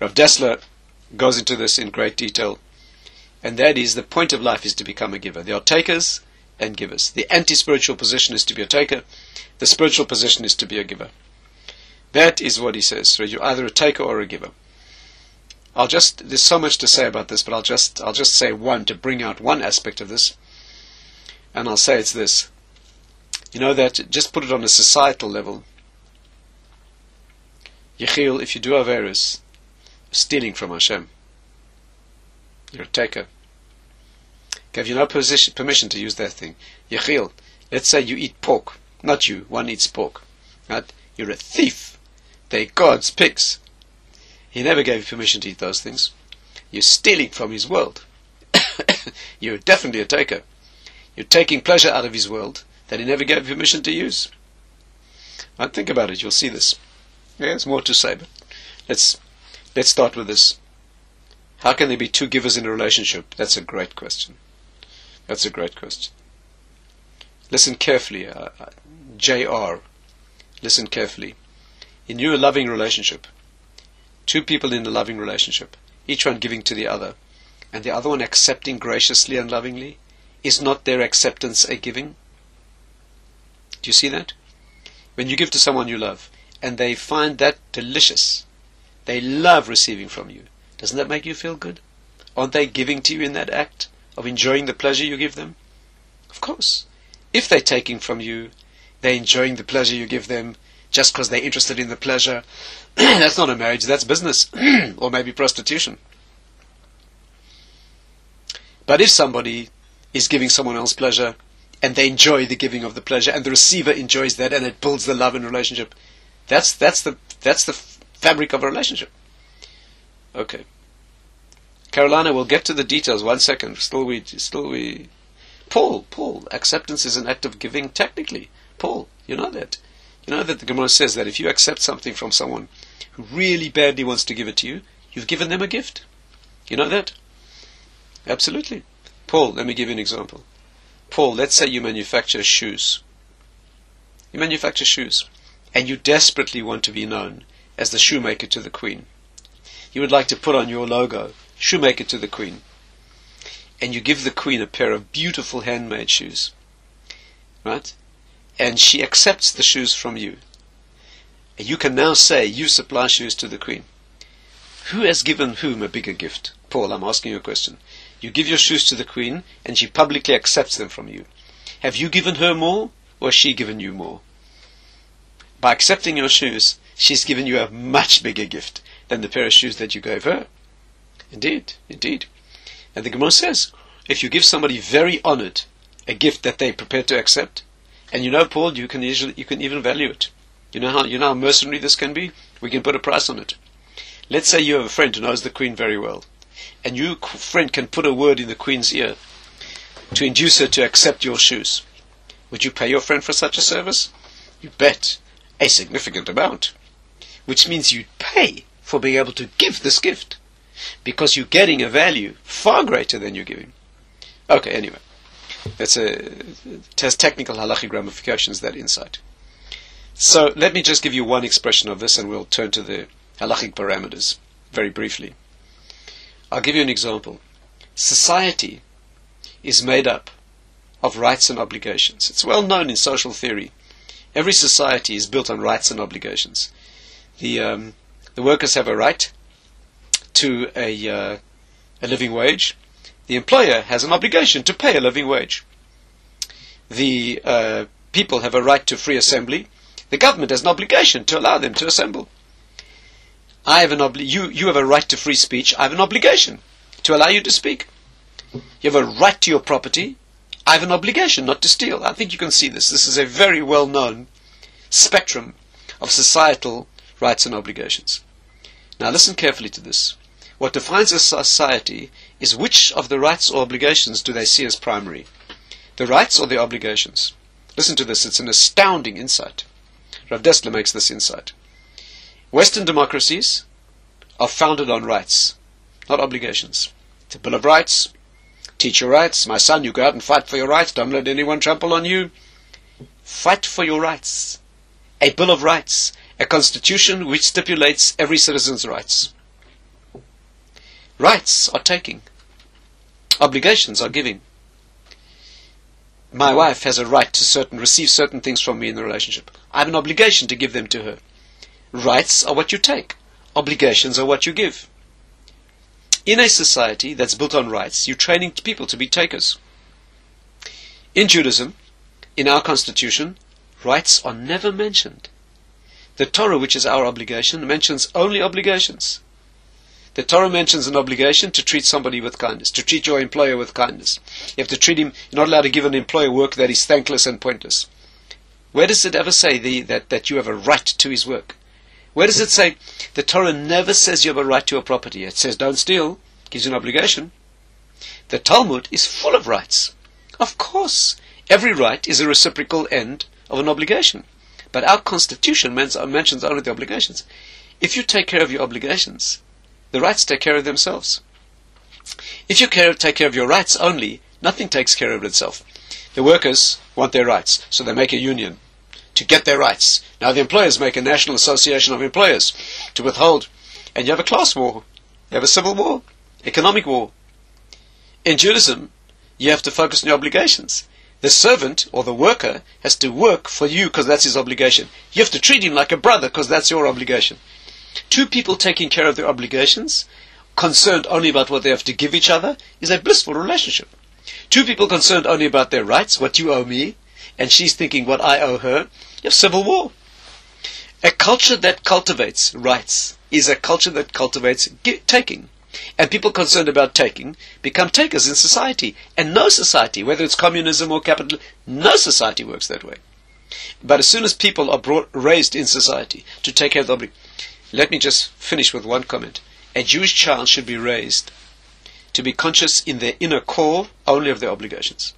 Rav Dessler goes into this in great detail, and that is the point of life is to become a giver. There are takers and givers. The anti-spiritual position is to be a taker. The spiritual position is to be a giver. That is what he says. So you're either a taker or a giver. I'll just there's so much to say about this, but I'll just I'll just say one to bring out one aspect of this. And I'll say it's this. You know that just put it on a societal level. Yechiel, if you do Averis, stealing from Hashem. You're a taker have you no position, permission to use that thing. Yechiel, let's say you eat pork. Not you, one eats pork. Right? You're a thief. They're God's pigs. He never gave you permission to eat those things. You're stealing from his world. You're definitely a taker. You're taking pleasure out of his world that he never gave permission to use. Right? Think about it, you'll see this. Yeah, there's more to say, but let's let's start with this. How can there be two givers in a relationship? That's a great question. That's a great question. Listen carefully, JR. Listen carefully. In your loving relationship, two people in a loving relationship, each one giving to the other, and the other one accepting graciously and lovingly, is not their acceptance a giving? Do you see that? When you give to someone you love, and they find that delicious, they love receiving from you, doesn't that make you feel good? Aren't they giving to you in that act? of enjoying the pleasure you give them? Of course. If they're taking from you, they're enjoying the pleasure you give them just because they're interested in the pleasure. that's not a marriage, that's business. or maybe prostitution. But if somebody is giving someone else pleasure and they enjoy the giving of the pleasure and the receiver enjoys that and it builds the love and relationship, that's that's the that's the fabric of a relationship. Okay. Carolina, we'll get to the details. One second. Still we, still we. Paul, Paul, acceptance is an act of giving technically. Paul, you know that. You know that the Gemara says that if you accept something from someone who really badly wants to give it to you, you've given them a gift. You know that? Absolutely. Paul, let me give you an example. Paul, let's say you manufacture shoes. You manufacture shoes, and you desperately want to be known as the shoemaker to the queen. You would like to put on your logo shoemaker to the queen. and you give the queen a pair of beautiful handmade shoes, right? And she accepts the shoes from you. You can now say you supply shoes to the queen. Who has given whom a bigger gift? Paul, I'm asking you a question. You give your shoes to the queen, and she publicly accepts them from you. Have you given her more, or has she given you more? By accepting your shoes, she's given you a much bigger gift than the pair of shoes that you gave her. Indeed, indeed. And the Gemara says, if you give somebody very honored a gift that they're prepared to accept, and you know, Paul, you can usually, you can even value it. You know how you know how mercenary this can be. We can put a price on it. Let's say you have a friend who knows the queen very well, and your friend can put a word in the queen's ear to induce her to accept your shoes. Would you pay your friend for such a service? You bet a significant amount, which means you pay for being able to give this gift because you're getting a value far greater than you're giving. Okay, anyway, that's a it has technical halachic ramifications that insight. So let me just give you one expression of this, and we'll turn to the halachic parameters very briefly. I'll give you an example. Society is made up of rights and obligations. It's well known in social theory. Every society is built on rights and obligations. The um, the workers have a right to a uh, a living wage. The employer has an obligation to pay a living wage. The uh, people have a right to free assembly. The government has an obligation to allow them to assemble. I have an obli- you, you have a right to free speech. I have an obligation to allow you to speak. You have a right to your property. I have an obligation not to steal. I think you can see this. This is a very well known spectrum of societal rights and obligations. Now listen carefully to this. What defines a society is which of the rights or obligations do they see as primary? The rights or the obligations? Listen to this, it's an astounding insight. Rav Dessler makes this insight. Western democracies are founded on rights, not obligations. It's a Bill of Rights, teach your rights. My son, you go out and fight for your rights. Don't let anyone trample on you. Fight for your rights. A Bill of Rights, a constitution which stipulates every citizen's rights. Rights are taking, obligations are giving. My hmm. wife has a right to certain receive certain things from me in the relationship. I have an obligation to give them to her. Rights are what you take. Obligations are what you give. In a society that's built on rights, you're training people to be takers. In Judaism, in our constitution, rights are never mentioned. The Torah, which is our obligation, mentions only obligations. The Torah mentions an obligation to treat somebody with kindness, to treat your employer with kindness. You have to treat him, you're not allowed to give an employer work that is thankless and pointless. Where does it ever say the, that, that you have a right to his work? Where does it say the Torah never says you have a right to your property? It says don't steal, gives you an obligation. The Talmud is full of rights. Of course, every right is a reciprocal end of an obligation. But our constitution mentions only the obligations. If you take care of your obligations, the rights take care of themselves. If you care, take care of your rights only, nothing takes care of itself. The workers want their rights, so they make a union to get their rights. Now the employers make a national association of employers to withhold. And you have a class war. You have a civil war, economic war. In Judaism, you have to focus on your obligations. The servant or the worker has to work for you because that's his obligation. You have to treat him like a brother because that's your obligation. Two people taking care of their obligations, concerned only about what they have to give each other, is a blissful relationship. Two people concerned only about their rights, what you owe me, and she's thinking what I owe her, you have civil war. A culture that cultivates rights is a culture that cultivates taking. And people concerned about taking become takers in society. And no society, whether it's communism or capital, no society works that way. But as soon as people are brought, raised in society to take care of the obligation, let me just finish with one comment. A Jewish child should be raised to be conscious in their inner core only of their obligations.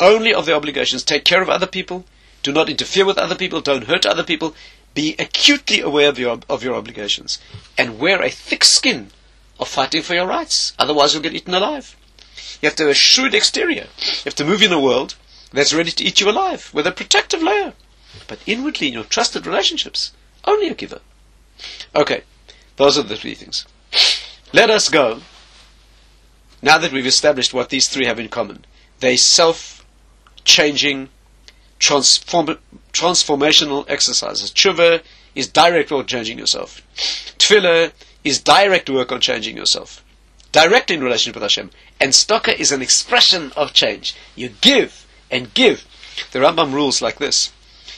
Only of their obligations. Take care of other people. Do not interfere with other people. Don't hurt other people. Be acutely aware of your, of your obligations. And wear a thick skin of fighting for your rights. Otherwise, you'll get eaten alive. You have to have a shrewd exterior. You have to move in a world that's ready to eat you alive with a protective layer. But inwardly, in your trusted relationships, only a giver. Okay, those are the three things. Let us go now that we've established what these three have in common, they self changing, transform, transformational exercises. Tshuva is direct work on changing yourself. Tefillah is direct work on changing yourself. Direct in relationship with Hashem. And tzedakah is an expression of change. You give and give. The Rambam rules like this.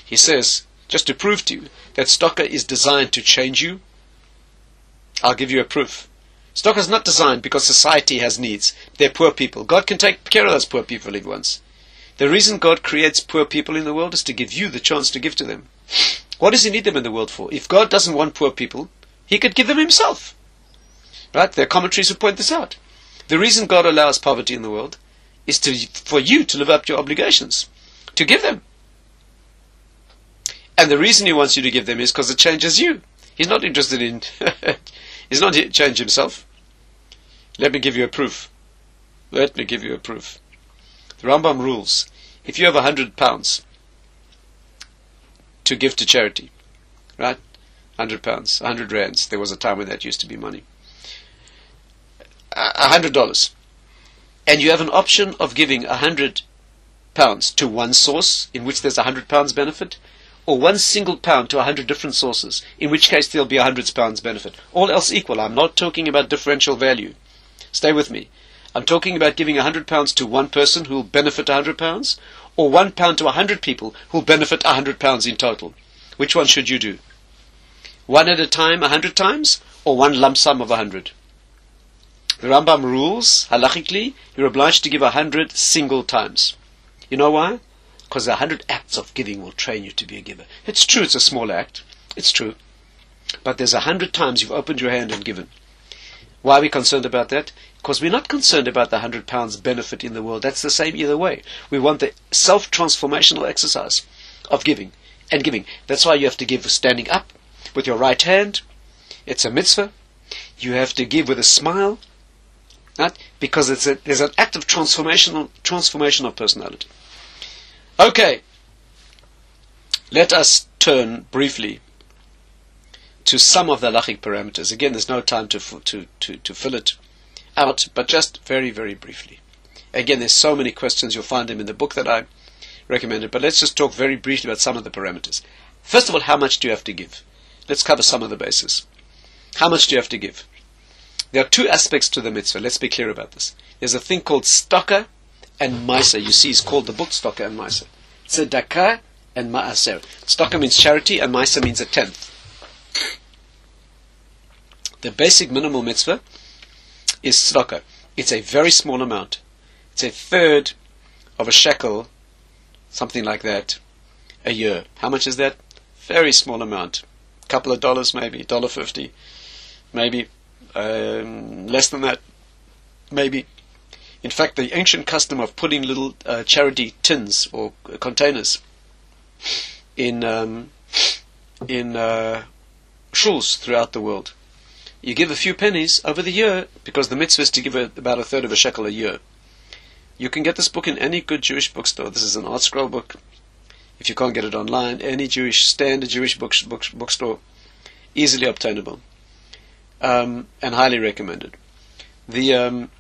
He says, just to prove to you that tzedakah is designed to change you, I'll give you a proof. Tzedakah is not designed because society has needs. They're poor people. God can take care of those poor people if he wants. The reason God creates poor people in the world is to give you the chance to give to them. What does he need them in the world for? If God doesn't want poor people, he could give them himself. Right? There are commentaries who point this out. The reason God allows poverty in the world is to, for you to live up to your obligations, to give them. And the reason he wants you to give them is because it changes you. He's not interested in, he's not change himself. Let me give you a proof. Let me give you a proof. The Rambam rules if you have a hundred pounds to give to charity, right? Hundred pounds, a hundred rands. There was a time when that used to be money. A hundred dollars. And you have an option of giving a hundred pounds to one source, in which there's a hundred pounds benefit, or one single pound to a hundred different sources, in which case there'll be a hundred pounds benefit. All else equal. I'm not talking about differential value. Stay with me. I'm talking about giving a hundred pounds to one person who will benefit a hundred pounds, or one pound to a hundred people who will benefit a hundred pounds in total. Which one should you do? One at a time, a hundred times, or one lump sum of a hundred? The Rambam rules, halachically, you're obliged to give a hundred single times. You know why? Because a hundred acts of giving will train you to be a giver. It's true, it's a small act. It's true. But there's a hundred times you've opened your hand and given. Why are we concerned about that? Because we're not concerned about the hundred pounds benefit in the world. That's the same either way. We want the self transformational exercise of giving and giving. That's why you have to give standing up with your right hand. It's a mitzvah. You have to give with a smile. Because it's a, there's an act of transformational transformation of personality. Okay. Let us turn briefly to some of the halachic parameters. Again, there's no time to, to, to, to fill it out, but just very, very briefly. Again, there's so many questions, you'll find them in the book that I recommended, but let's just talk very briefly about some of the parameters. First of all, how much do you have to give? Let's cover some of the bases. How much do you have to give? There are two aspects to the mitzvah. Let's be clear about this. There's a thing called tzedakah and maaser. You see, it's called the book tzedakah and maaser. Tzedakah and maaser. Tzedakah means charity, and maaser means a tenth. The basic minimal mitzvah is tzedakah. It's a very small amount. It's a third of a shekel, something like that, a year. How much is that? Very small amount. A couple of dollars, maybe, dollar fifty, maybe um, less than that, maybe. In fact, the ancient custom of putting little uh, charity tins or containers in um, in uh, shuls throughout the world. You give a few pennies over the year because the mitzvah is to give a, about a third of a shekel a year. You can get this book in any good Jewish bookstore. This is an ArtScroll book. If you can't get it online, any Jewish standard Jewish book, book, bookstore, easily obtainable um, and highly recommended. The um,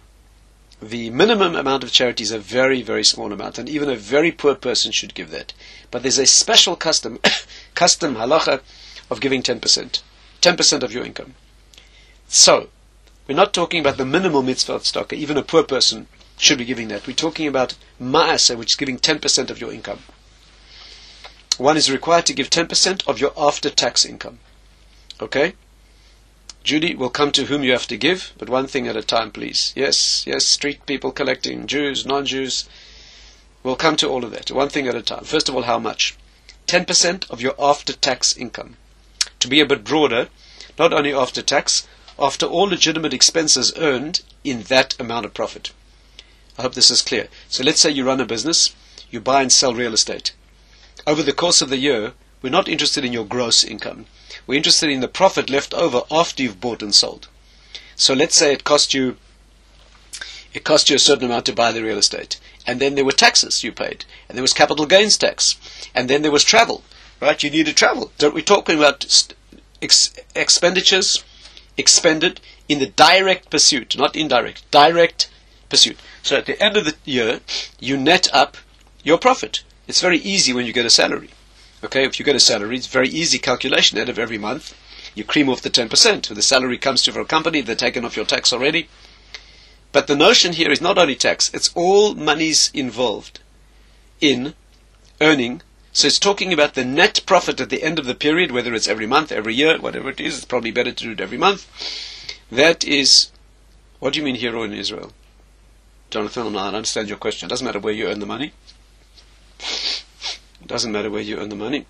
the minimum amount of charity is a very, very small amount, and even a very poor person should give that. But there's a special custom, custom halacha, of giving 10%. 10% of your income. So, we're not talking about the minimal mitzvah of tzedakah. Even a poor person should be giving that. We're talking about maaser, which is giving 10% of your income. One is required to give 10% of your after-tax income. Okay? Judy will come to whom you have to give, but one thing at a time, please. Yes, yes, street people collecting, Jews, non-Jews. We'll come to all of that, one thing at a time. First of all, how much? 10% of your after-tax income. To be a bit broader, not only after tax, after all legitimate expenses earned in that amount of profit. I hope this is clear. So let's say you run a business, you buy and sell real estate. Over the course of the year, we're not interested in your gross income. We're interested in the profit left over after you've bought and sold. So let's say it cost you it cost you a certain amount to buy the real estate. And then there were taxes you paid. And there was capital gains tax. And then there was travel. Right? You needed travel. Don't we talking about ex- expenditures expended in the direct pursuit, not indirect, direct pursuit. So at the end of the year, you net up your profit. It's very easy when you get a salary. Okay, if you get a salary, it's very easy calculation. End of every month, you cream off the 10%. When The salary comes to your company, they're taken off your tax already. But the notion here is not only tax, it's all monies involved in earning. So it's talking about the net profit at the end of the period, whether it's every month, every year, whatever it is. It's probably better to do it every month. That is, what do you mean hero in Israel? Jonathan, I understand your question. It doesn't matter where you earn the money. It doesn't matter where you earn the money.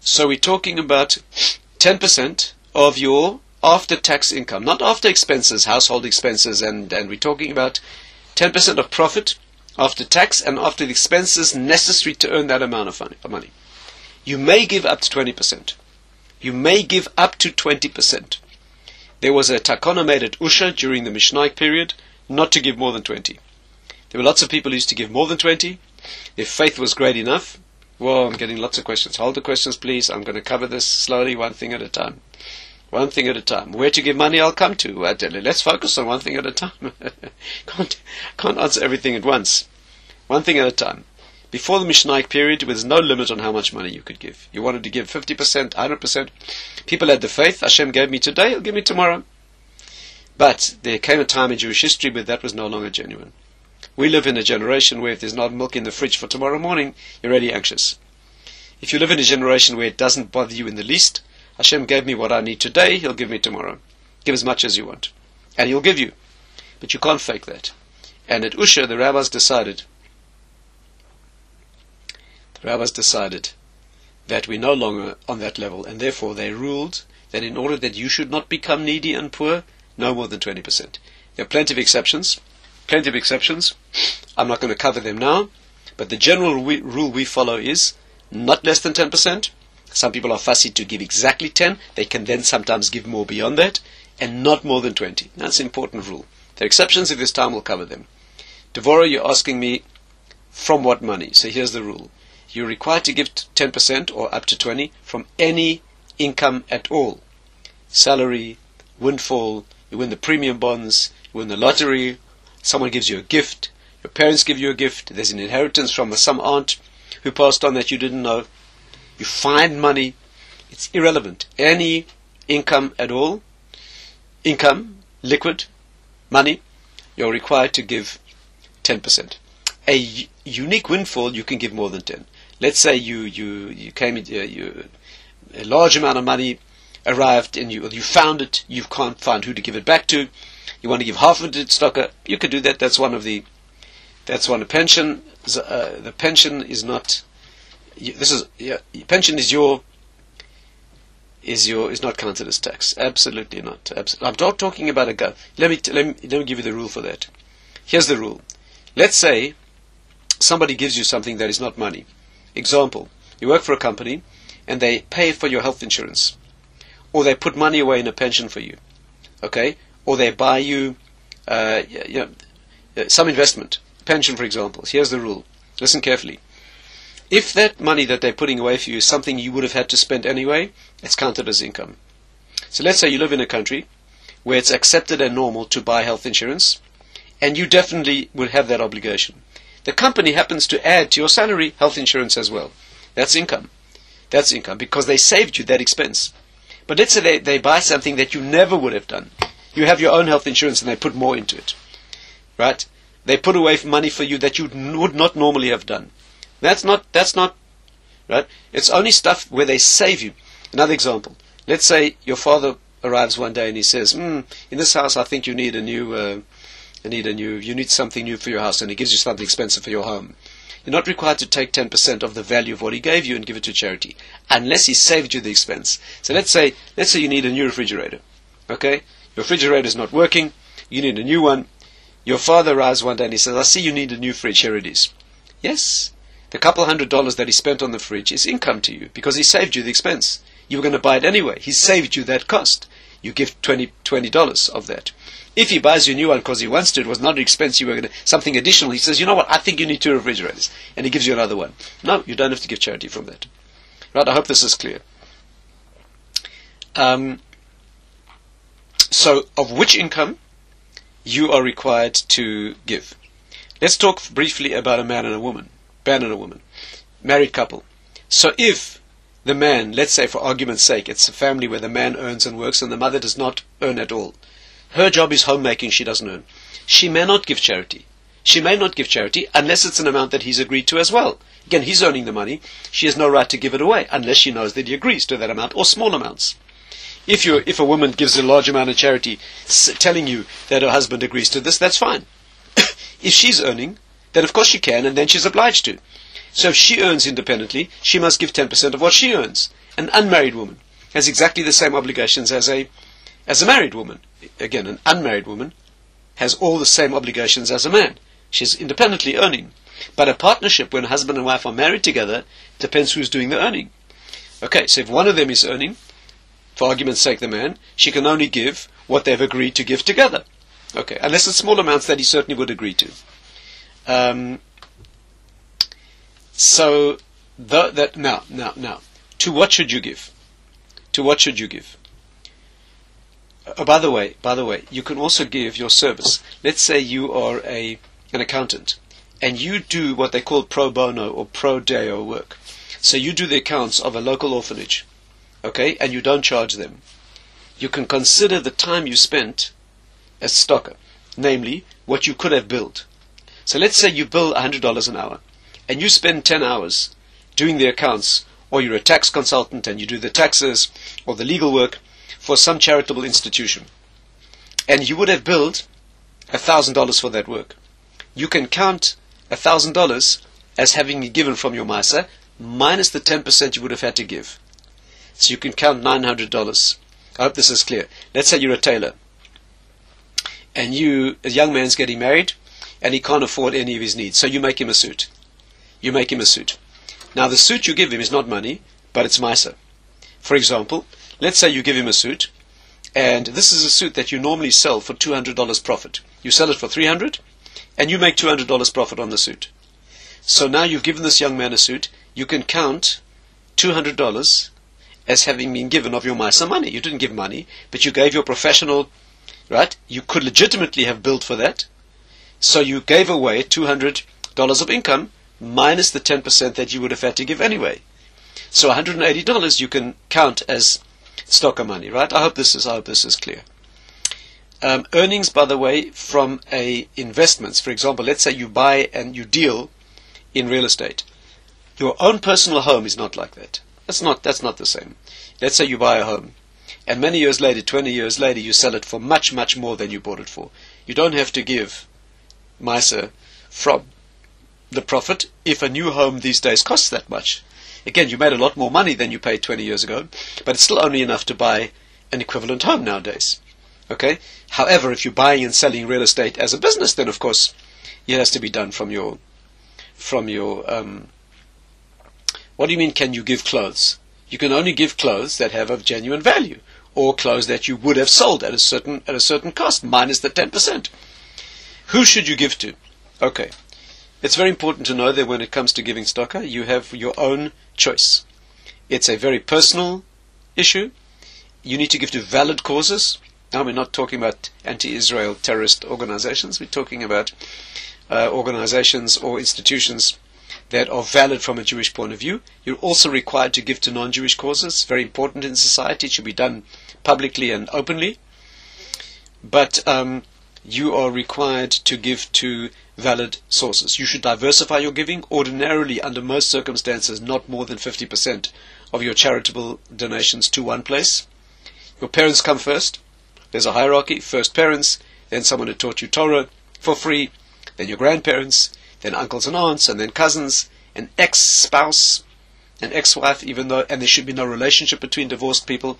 So we're talking about 10% of your after tax income, not after expenses, household expenses, and, and we're talking about 10% of profit after tax and after the expenses necessary to earn that amount of money. You may give up to 20%. You may give up to 20%. There was a takana made at Usha during the Mishnah period not to give more than 20. There were lots of people who used to give more than 20. If faith was great enough, well, I'm getting lots of questions. Hold the questions, please. I'm going to cover this slowly, one thing at a time. One thing at a time. Where to give money, I'll come to. Uh, Let's focus on one thing at a time. can't, can't answer everything at once. One thing at a time. Before the Mishnaic period, there was no limit on how much money you could give. You wanted to give 50%, 100%. People had the faith. Hashem gave me today, he'll give me tomorrow. But there came a time in Jewish history where that was no longer genuine. We live in a generation where if there's not milk in the fridge for tomorrow morning, you're really anxious. If you live in a generation where it doesn't bother you in the least, Hashem gave me what I need today, He'll give me tomorrow. Give as much as you want. And He'll give you. But you can't fake that. And at Usha, the rabbis decided, the rabbis decided that we're no longer on that level, and therefore they ruled that in order that you should not become needy and poor, no more than 20%. There are plenty of exceptions, plenty of exceptions. I'm not going to cover them now, but the general we, rule we follow is not less than 10%, some people are fussy to give exactly 10. They can then sometimes give more beyond that, and not more than 20. That's an important rule. There are exceptions if this time we'll cover them. Devora, you're asking me from what money? So here's the rule. You're required to give 10% or up to 20 from any income at all. Salary, windfall, you win the premium bonds, you win the lottery, someone gives you a gift, your parents give you a gift, there's an inheritance from some aunt who passed on that you didn't know, you find money, it's irrelevant. Any income at all, income, liquid, money, you're required to give 10%. A unique windfall, you can give more than 10. Let's say you, you, you came, uh, you, a large amount of money arrived and you, you found it, you can't find who to give it back to, you want to give half of it to Tzedakah, you could do that. That's one of the, that's one of pension. Uh, the pension is not this is yeah, pension is your is your is not counted as tax. Absolutely not. Absolutely. I'm not talking about a gun. Let me let me let me give you the rule for that. Here's the rule. Let's say somebody gives you something that is not money. Example: You work for a company and they pay for your health insurance, or they put money away in a pension for you. Okay, or they buy you, uh, you know, uh, some investment, pension, for example. Here's the rule. Listen carefully. If that money that they're putting away for you is something you would have had to spend anyway, it's counted as income. So let's say you live in a country where it's accepted and normal to buy health insurance, and you definitely would have that obligation. The company happens to add to your salary health insurance as well. That's income. That's income because they saved you that expense. But let's say they, they buy something that you never would have done. You have your own health insurance and they put more into it. Right? They put away money for you that you would not normally have done. That's not, that's not, right? It's only stuff where they save you. Another example. Let's say your father arrives one day and he says, mm, in this house I think you need a new, uh, you need a new, you need something new for your house and he gives you something expensive for your home. You're not required to take 10% of the value of what he gave you and give it to charity, unless he saved you the expense. So let's say, let's say you need a new refrigerator. Okay? Your refrigerator is not working, you need a new one. Your father arrives one day and he says, I see you need a new fridge, here it is. Yes, the couple hundred dollars that he spent on the fridge is income to you because he saved you the expense. You were going to buy it anyway. He saved you that cost. You give 20 dollars of that. If he buys you a new one because he wants to, it was not an expense. You were going to something additional. He says, you know what? I think you need two refrigerators, and he gives you another one. No, you don't have to give charity from that. Right? I hope this is clear. Um, so, of which income you are required to give. Let's talk briefly about a man and a woman. Man and a woman. Married couple. So if the man, let's say for argument's sake, it's a family where the man earns and works and the mother does not earn at all. Her job is homemaking, she doesn't earn. She may not give charity. She may not give charity unless it's an amount that he's agreed to as well. Again, he's earning the money. She has no right to give it away unless she knows that he agrees to that amount or small amounts. If you if a woman gives a large amount of charity, telling you that her husband agrees to this, that's fine. if she's earning, then of course she can, and then she's obliged to. So if she earns independently, she must give 10% of what she earns. An unmarried woman has exactly the same obligations as a as a married woman. Again, an unmarried woman has all the same obligations as a man. She's independently earning. But a partnership, when husband and wife are married together, depends who's doing the earning. Okay, so if one of them is earning, for argument's sake, the man, she can only give what they've agreed to give together. Okay, unless it's small amounts that he certainly would agree to. Um, so the, that now, now, now, to what should you give? To what should you give? Oh, by the way, by the way, you can also give your service. Let's say you are a an accountant, and you do what they call pro bono or pro deo work. So you do the accounts of a local orphanage, okay, and you don't charge them. You can consider the time you spent as tzedakah, namely what you could have billed. So let's say you bill $100 an hour, and you spend 10 hours doing the accounts, or you're a tax consultant and you do the taxes or the legal work for some charitable institution, and you would have billed $1,000 for that work you can count $1,000 as having been given from your maaser minus the 10% you would have had to give. So you can count $900. I hope this is clear. Let's say you're a tailor and you, a young man's getting married and he can't afford any of his needs. So you make him a suit. You make him a suit. Now the suit you give him is not money, but it's maaser. For example, let's say you give him a suit and this is a suit that you normally sell for $200 profit. You sell it for 300 and you make $200 profit on the suit. So now you've given this young man a suit, you can count $200 as having been given of your maaser money. You didn't give money, but you gave your professional, right? You could legitimately have billed for that. So you gave away $200 of income minus the 10% that you would have had to give anyway. So $180 you can count as tzedakah money, right? I hope this is, I hope this is clear. Um, earnings, by the way, from a investments. For example, let's say you buy and you deal in real estate. Your own personal home is not like that. That's not that's not the same. Let's say you buy a home, and many years later, 20 years later, you sell it for much much more than you bought it for. You don't have to give maaser from the profit if a new home these days costs that much. Again, you made a lot more money than you paid 20 years ago, but it's still only enough to buy an equivalent home nowadays. Okay? However, if you're buying and selling real estate as a business, then of course it has to be done from your from your um, what do you mean can you give clothes? You can only give clothes that have of genuine value or clothes that you would have sold at a certain at a certain cost minus the 10%. Who should you give to? Okay. It's very important to know that when it comes to giving tzedakah, you have your own choice. It's a very personal issue. You need to give to valid causes. Now we're not talking about anti-Israel terrorist organizations. We're talking about uh, organizations or institutions that are valid from a Jewish point of view. You're also required to give to non-Jewish causes. Very important in society. It should be done publicly and openly. But um, you are required to give to valid sources. You should diversify your giving. Ordinarily, under most circumstances, not more than 50% of your charitable donations to one place. Your parents come first. There's a hierarchy. First parents, then someone who taught you Torah for free, then your grandparents, then uncles and aunts, and then cousins, an ex-spouse, an ex-wife, even though, and there should be no relationship between divorced people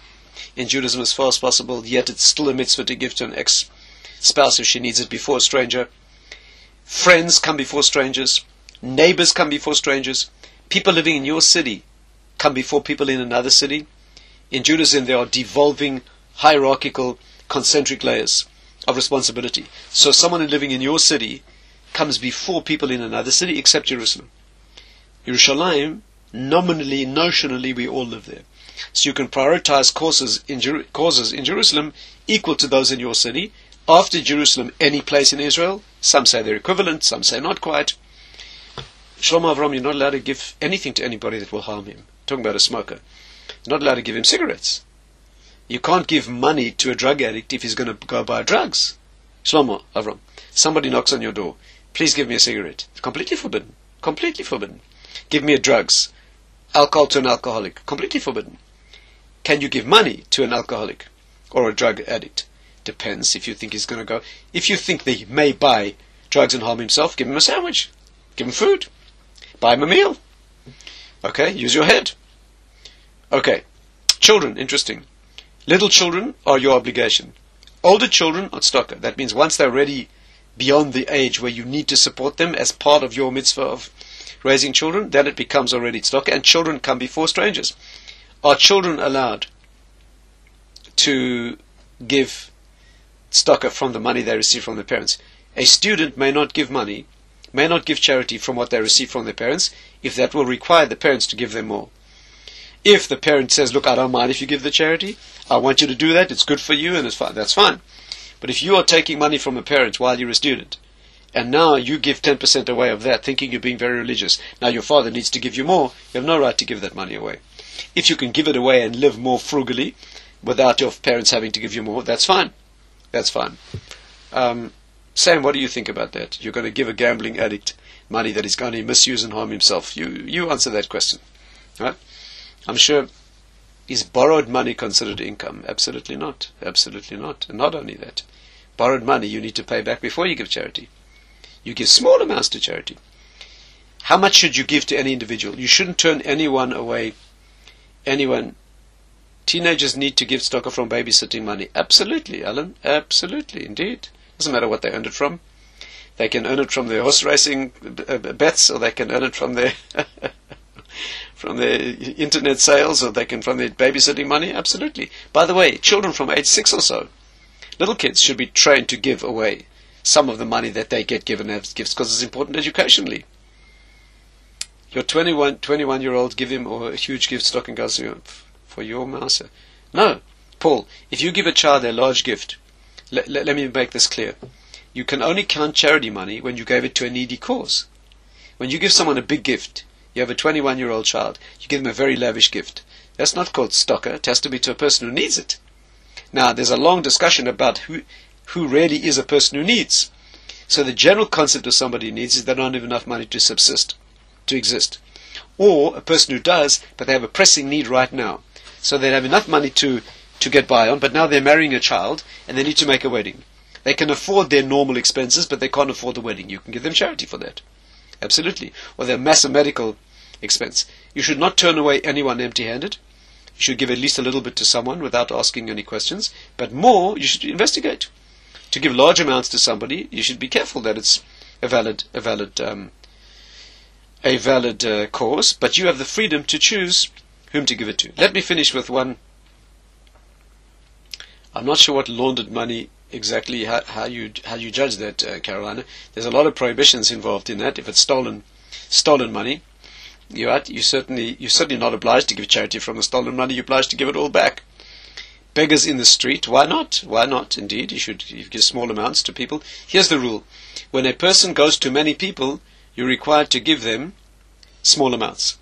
in Judaism as far as possible, yet it's still a mitzvah to give to an ex-spouse if she needs it before a stranger. Friends come before strangers. Neighbors come before strangers. People living in your city come before people in another city. In Judaism, there are devolving hierarchical concentric layers of responsibility. So someone living in your city comes before people in another city except Jerusalem. Yerushalayim, nominally, notionally, we all live there. So you can prioritize causes in, Jer- causes in Jerusalem equal to those in your city, After Jerusalem, any place in Israel. Some say they're equivalent, some say not quite. Shlomo Avram, you're not allowed to give anything to anybody that will harm him. talking about a smoker. You're not allowed to give him cigarettes. You can't give money to a drug addict if he's going to go buy drugs. Shlomo Avram, somebody knocks on your door. Please give me a cigarette. Completely forbidden. Completely forbidden. Give me a drugs. Alcohol to an alcoholic. Completely forbidden. Can you give money to an alcoholic or a drug addict? Depends if you think he's going to go. If you think he may buy drugs and harm himself, give him a sandwich. Give him food. Buy him a meal. Okay, use your head. Okay, children, interesting. Little children are your obligation. Older children are tzedakah. That means once they're ready beyond the age where you need to support them as part of your mitzvah of raising children, then it becomes already tzedakah, and children come before strangers. Are children allowed to give tzedakah from the money they receive from their parents? A student may not give money, may not give charity from what they receive from their parents, if that will require the parents to give them more. If the parent says, look, I don't mind if you give the charity, I want you to do that, it's good for you, and it's fine, that's fine. But if you are taking money from a parent while you're a student, and now you give 10% away of that, thinking you're being very religious, now your father needs to give you more, you have no right to give that money away. If you can give it away and live more frugally, without your parents having to give you more, that's fine. That's fine. Um, Sam, what do you think about that? You're going to give a gambling addict money that he's going to misuse and harm himself. You you answer that question. Right? I'm sure is borrowed money considered income? Absolutely not. Absolutely not. And not only that. Borrowed money you need to pay back before you give charity. You give small amounts to charity. How much should you give to any individual? You shouldn't turn anyone away. Anyone. Teenagers need to give tzedakah from babysitting money. Absolutely, Alan. Absolutely, indeed. Doesn't matter what they earned it from. They can earn it from their horse racing uh, uh, bets, or they can earn it from their from their internet sales, or they can from their babysitting money. Absolutely. By the way, children from age six or so, little kids should be trained to give away some of the money that they get given as gifts because it's important educationally. Your 21, 21 year old give him or a huge gift stock and goes for your master. No, Paul. If you give a child a large gift, let, let, let me make this clear. You can only count charity money when you gave it to a needy cause. When you give someone a big gift, you have a 21 year old child, you give them a very lavish gift. That's not called tzedakah, it has to be to a person who needs it. Now, there's a long discussion about who, who really is a person who needs. So the general concept of somebody who needs is they don't have enough money to subsist, to exist. Or a person who does, but they have a pressing need right now. So they have enough money to to get by on, but now they're marrying a child and they need to make a wedding. They can afford their normal expenses, but they can't afford the wedding. You can give them charity for that. Absolutely. Or their massive medical expense. You should not turn away anyone empty handed. You should give at least a little bit to someone without asking any questions. But more, you should investigate. To give large amounts to somebody, you should be careful that it's a valid, a valid, um, a valid uh, cause. But you have the freedom to choose whom to give it to. Let me finish with one I'm not sure what laundered money exactly how, how you how you judge that, uh, Carolina. There's a lot of prohibitions involved in that. If it's stolen stolen money, you are you certainly you're certainly not obliged to give charity from the stolen money. You're obliged to give it all back. Beggars in the street, why not? Why not? Indeed, you should you give small amounts to people. Here's the rule: when a person goes to many people, you're required to give them small amounts.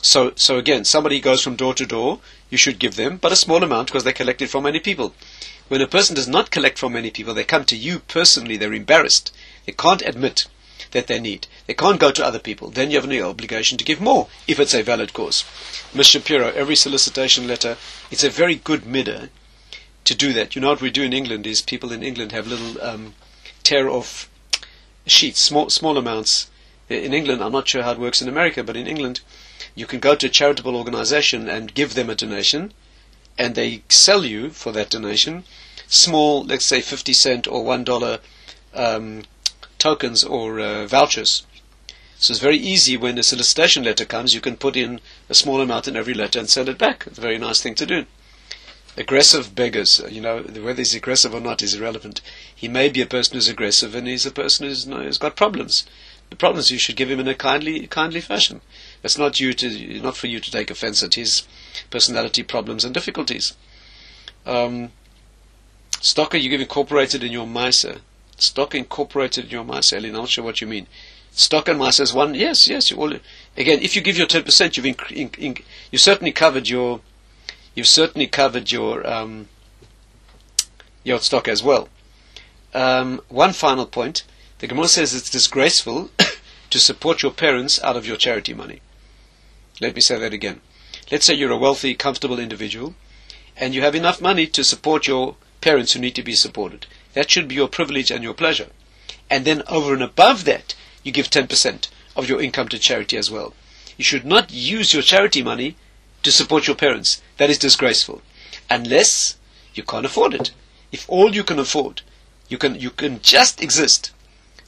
So, so again, somebody goes from door to door, you should give them, but a small amount because they collected from many people. When a person does not collect from many people, they come to you personally, they're embarrassed. They can't admit that they need. They can't go to other people. Then you have an obligation to give more if it's a valid cause. Ms. Shapiro, every solicitation letter, it's a very good middah to do that. You know what we do in England is people in England have little um, tear off sheets, small small amounts. In England, I'm not sure how it works in America, but in England, you can go to a charitable organization and give them a donation, and they sell you for that donation small, let's say 50 cent or $1 um, tokens or uh, vouchers. So it's very easy when a solicitation letter comes, you can put in a small amount in every letter and send it back. It's a very nice thing to do. Aggressive beggars, you know, whether he's aggressive or not is irrelevant. He may be a person who's aggressive and he's a person who's, you know, who's got problems. The problems you should give him in a kindly, kindly fashion. It's not you to, not for you to take offence at his personality problems and difficulties. Um, Tzedakah you give incorporated in your maaser. Stock incorporated in your maaser. Ellie, I'm not sure what you mean. Stock and maaser is one. Yes, yes. You all, again, if you give your 10%, you've inc- inc- inc- you certainly covered your, you've certainly covered your, um, your stock as well. Um, one final point. The Gemara says it's disgraceful to support your parents out of your charity money. Let me say that again. Let's say you're a wealthy, comfortable individual, and you have enough money to support your parents who need to be supported. That should be your privilege and your pleasure. And then over and above that, you give 10% of your income to charity as well. You should not use your charity money to support your parents. That is disgraceful. Unless you can't afford it. If all you can afford, you can, you can just exist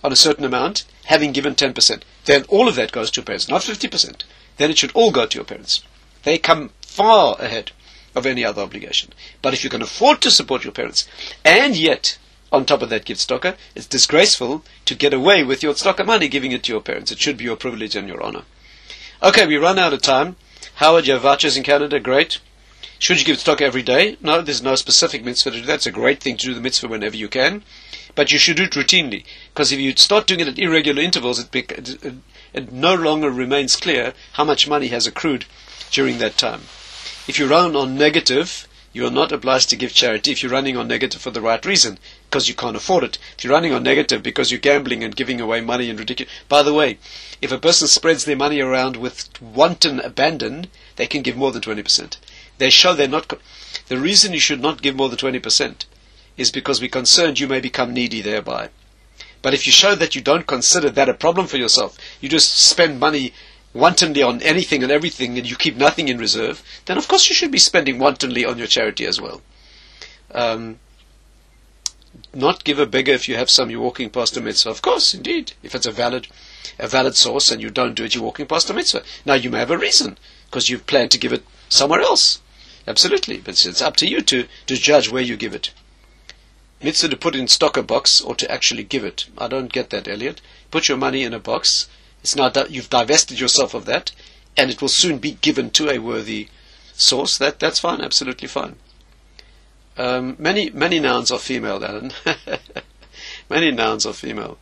on a certain amount, having given 10%, then all of that goes to your parents, not 50%. Then it should all go to your parents. They come far ahead of any other obligation. But if you can afford to support your parents, and yet on top of that give tzedakah, it's disgraceful to get away with your tzedakah money giving it to your parents. It should be your privilege and your honor. Okay, we run out of time. Howard, you have vouchers in Canada, great. Should you give tzedakah every day? No, there's no specific mitzvah to do that. It's a great thing to do the mitzvah whenever you can. But you should do it routinely. Because if you start doing it at irregular intervals, it, it, it no longer remains clear how much money has accrued during that time. If you run on negative, you are not obliged to give charity if you're running on negative for the right reason, because you can't afford it. If you're running on negative because you're gambling and giving away money and ridiculous. By the way, if a person spreads their money around with wanton abandon, they can give more than 20%. They show they're not. Co- the reason you should not give more than 20% is because we're concerned you may become needy thereby. But if you show that you don't consider that a problem for yourself, you just spend money wantonly on anything and everything and you keep nothing in reserve, then of course you should be spending wantonly on your charity as well. Um, not give a beggar if you have some you're walking past a mitzvah. Of course, indeed. If it's a valid a valid source and you don't do it, you're walking past a mitzvah. Now you may have a reason, because you've planned to give it somewhere else. Absolutely. But it's up to you to, to judge where you give it. Mitzvah to put in tzedakah box or to actually give it. I don't get that, Elliot. Put your money in a box it's now that you've divested yourself of that, and it will soon be given to a worthy source. That that's fine, absolutely fine. Um, many many nouns are female, Alan. many nouns are female.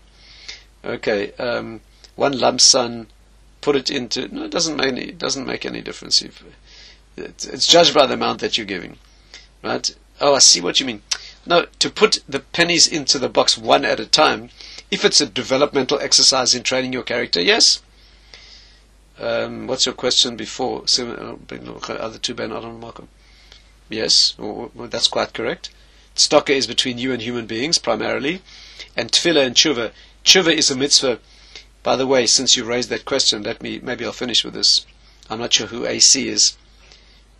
Okay, um, one lump sum, put it into. No, it doesn't make any doesn't make any difference. If, it's, it's judged by the amount that you're giving, right? Oh, I see what you mean. No, to put the pennies into the box one at a time if it's a developmental exercise in training your character, yes. Um, what's your question before? Uh, other two bein adam lamakom. Yes, that's quite correct. Tzedakah is between you and human beings primarily, and tefillah and tshuva. Tshuva is a mitzvah. By the way, since you raised that question, let me maybe I'll finish with this. I'm not sure who AC is,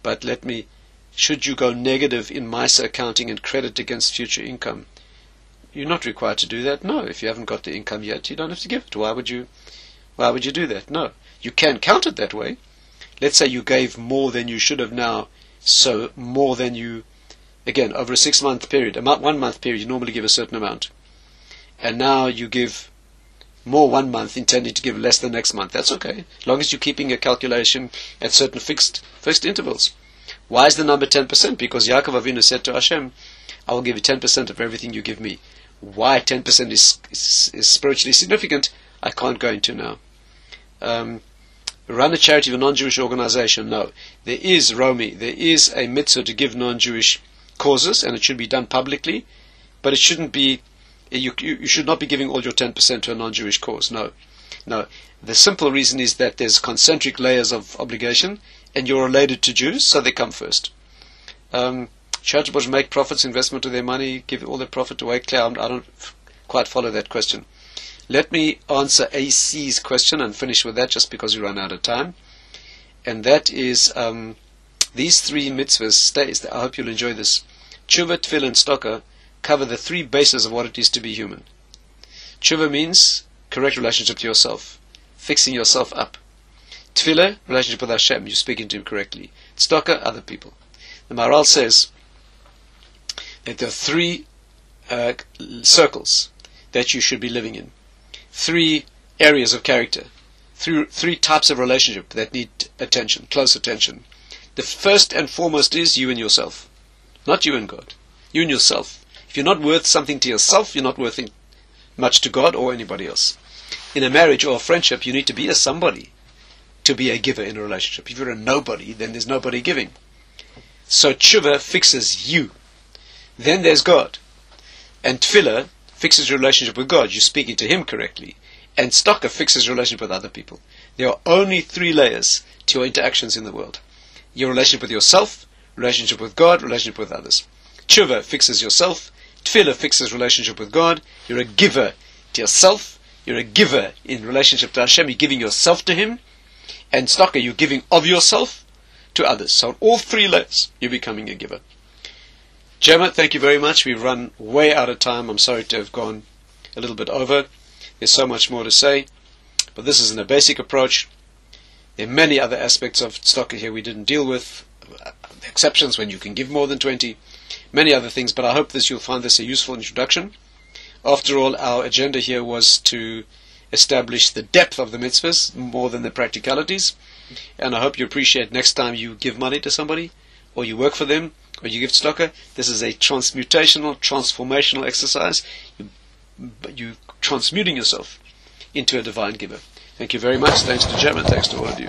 but let me. Should you go negative in maaser accounting and credit against future income? You're not required to do that. No, if you haven't got the income yet, you don't have to give it. Why would you? Why would you do that? No, you can count it that way. Let's say you gave more than you should have now, so more than you. Again, over a six-month period, a one month period, you normally give a certain amount, and now you give more one month, intending to give less the next month. That's okay, as long as you're keeping your calculation at certain fixed fixed intervals. Why is the number ten percent? Because Yaakov Avinu said to Hashem, "I will give you ten percent of everything you give me." Why 10% is, is, is, spiritually significant, I can't go into now. Um, run a charity of a non-Jewish organization? No. There is, Romy, there is a mitzvah to give non-Jewish causes, and it should be done publicly, but it shouldn't be, you, you, should not be giving all your 10% to a non-Jewish cause. No. No. The simple reason is that there's concentric layers of obligation, and you're related to Jews, so they come first. Um, charitable make profits, investment of their money, give all their profit away? Claire, I don't quite follow that question. Let me answer AC's question and finish with that just because we run out of time. And that is um, these three mitzvahs, stays, I hope you'll enjoy this. Tshuva, Tefillah, and Tzedakah cover the three bases of what it is to be human. Tshuva means correct relationship to yourself, fixing yourself up. Tefillah, relationship with Hashem, you're speaking to Him correctly. Tzedakah, other people. The Maharal says, that there are three uh, circles that you should be living in, three areas of character, three, three types of relationship that need attention, close attention. The first and foremost is you and yourself, not you and God. You and yourself. If you're not worth something to yourself, you're not worth much to God or anybody else. In a marriage or a friendship, you need to be a somebody to be a giver in a relationship. If you're a nobody, then there's nobody giving. So tshuva fixes you. Then there's God. And tefillah fixes your relationship with God. You're speaking to Him correctly. And tzedakah fixes your relationship with other people. There are only three layers to your interactions in the world. Your relationship with yourself, relationship with God, relationship with others. Tshuva fixes yourself. Tefillah fixes relationship with God. You're a giver to yourself. You're a giver in relationship to Hashem. You're giving yourself to Him. And tzedakah, you're giving of yourself to others. So on all three layers, you're becoming a giver. Gemma, thank you very much. We've run way out of time. I'm sorry to have gone a little bit over. There's so much more to say. But this is in a basic approach. There are many other aspects of tzedakah here we didn't deal with. Exceptions when you can give more than 20. Many other things. But I hope this you'll find this a useful introduction. After all, our agenda here was to establish the depth of the mitzvahs more than the practicalities. And I hope you appreciate next time you give money to somebody, or you work for them, or you give tzedakah. This is a transmutational, transformational exercise. You, you transmuting yourself into a divine giver. Thank you very much. Thanks to Jim thanks to all of you.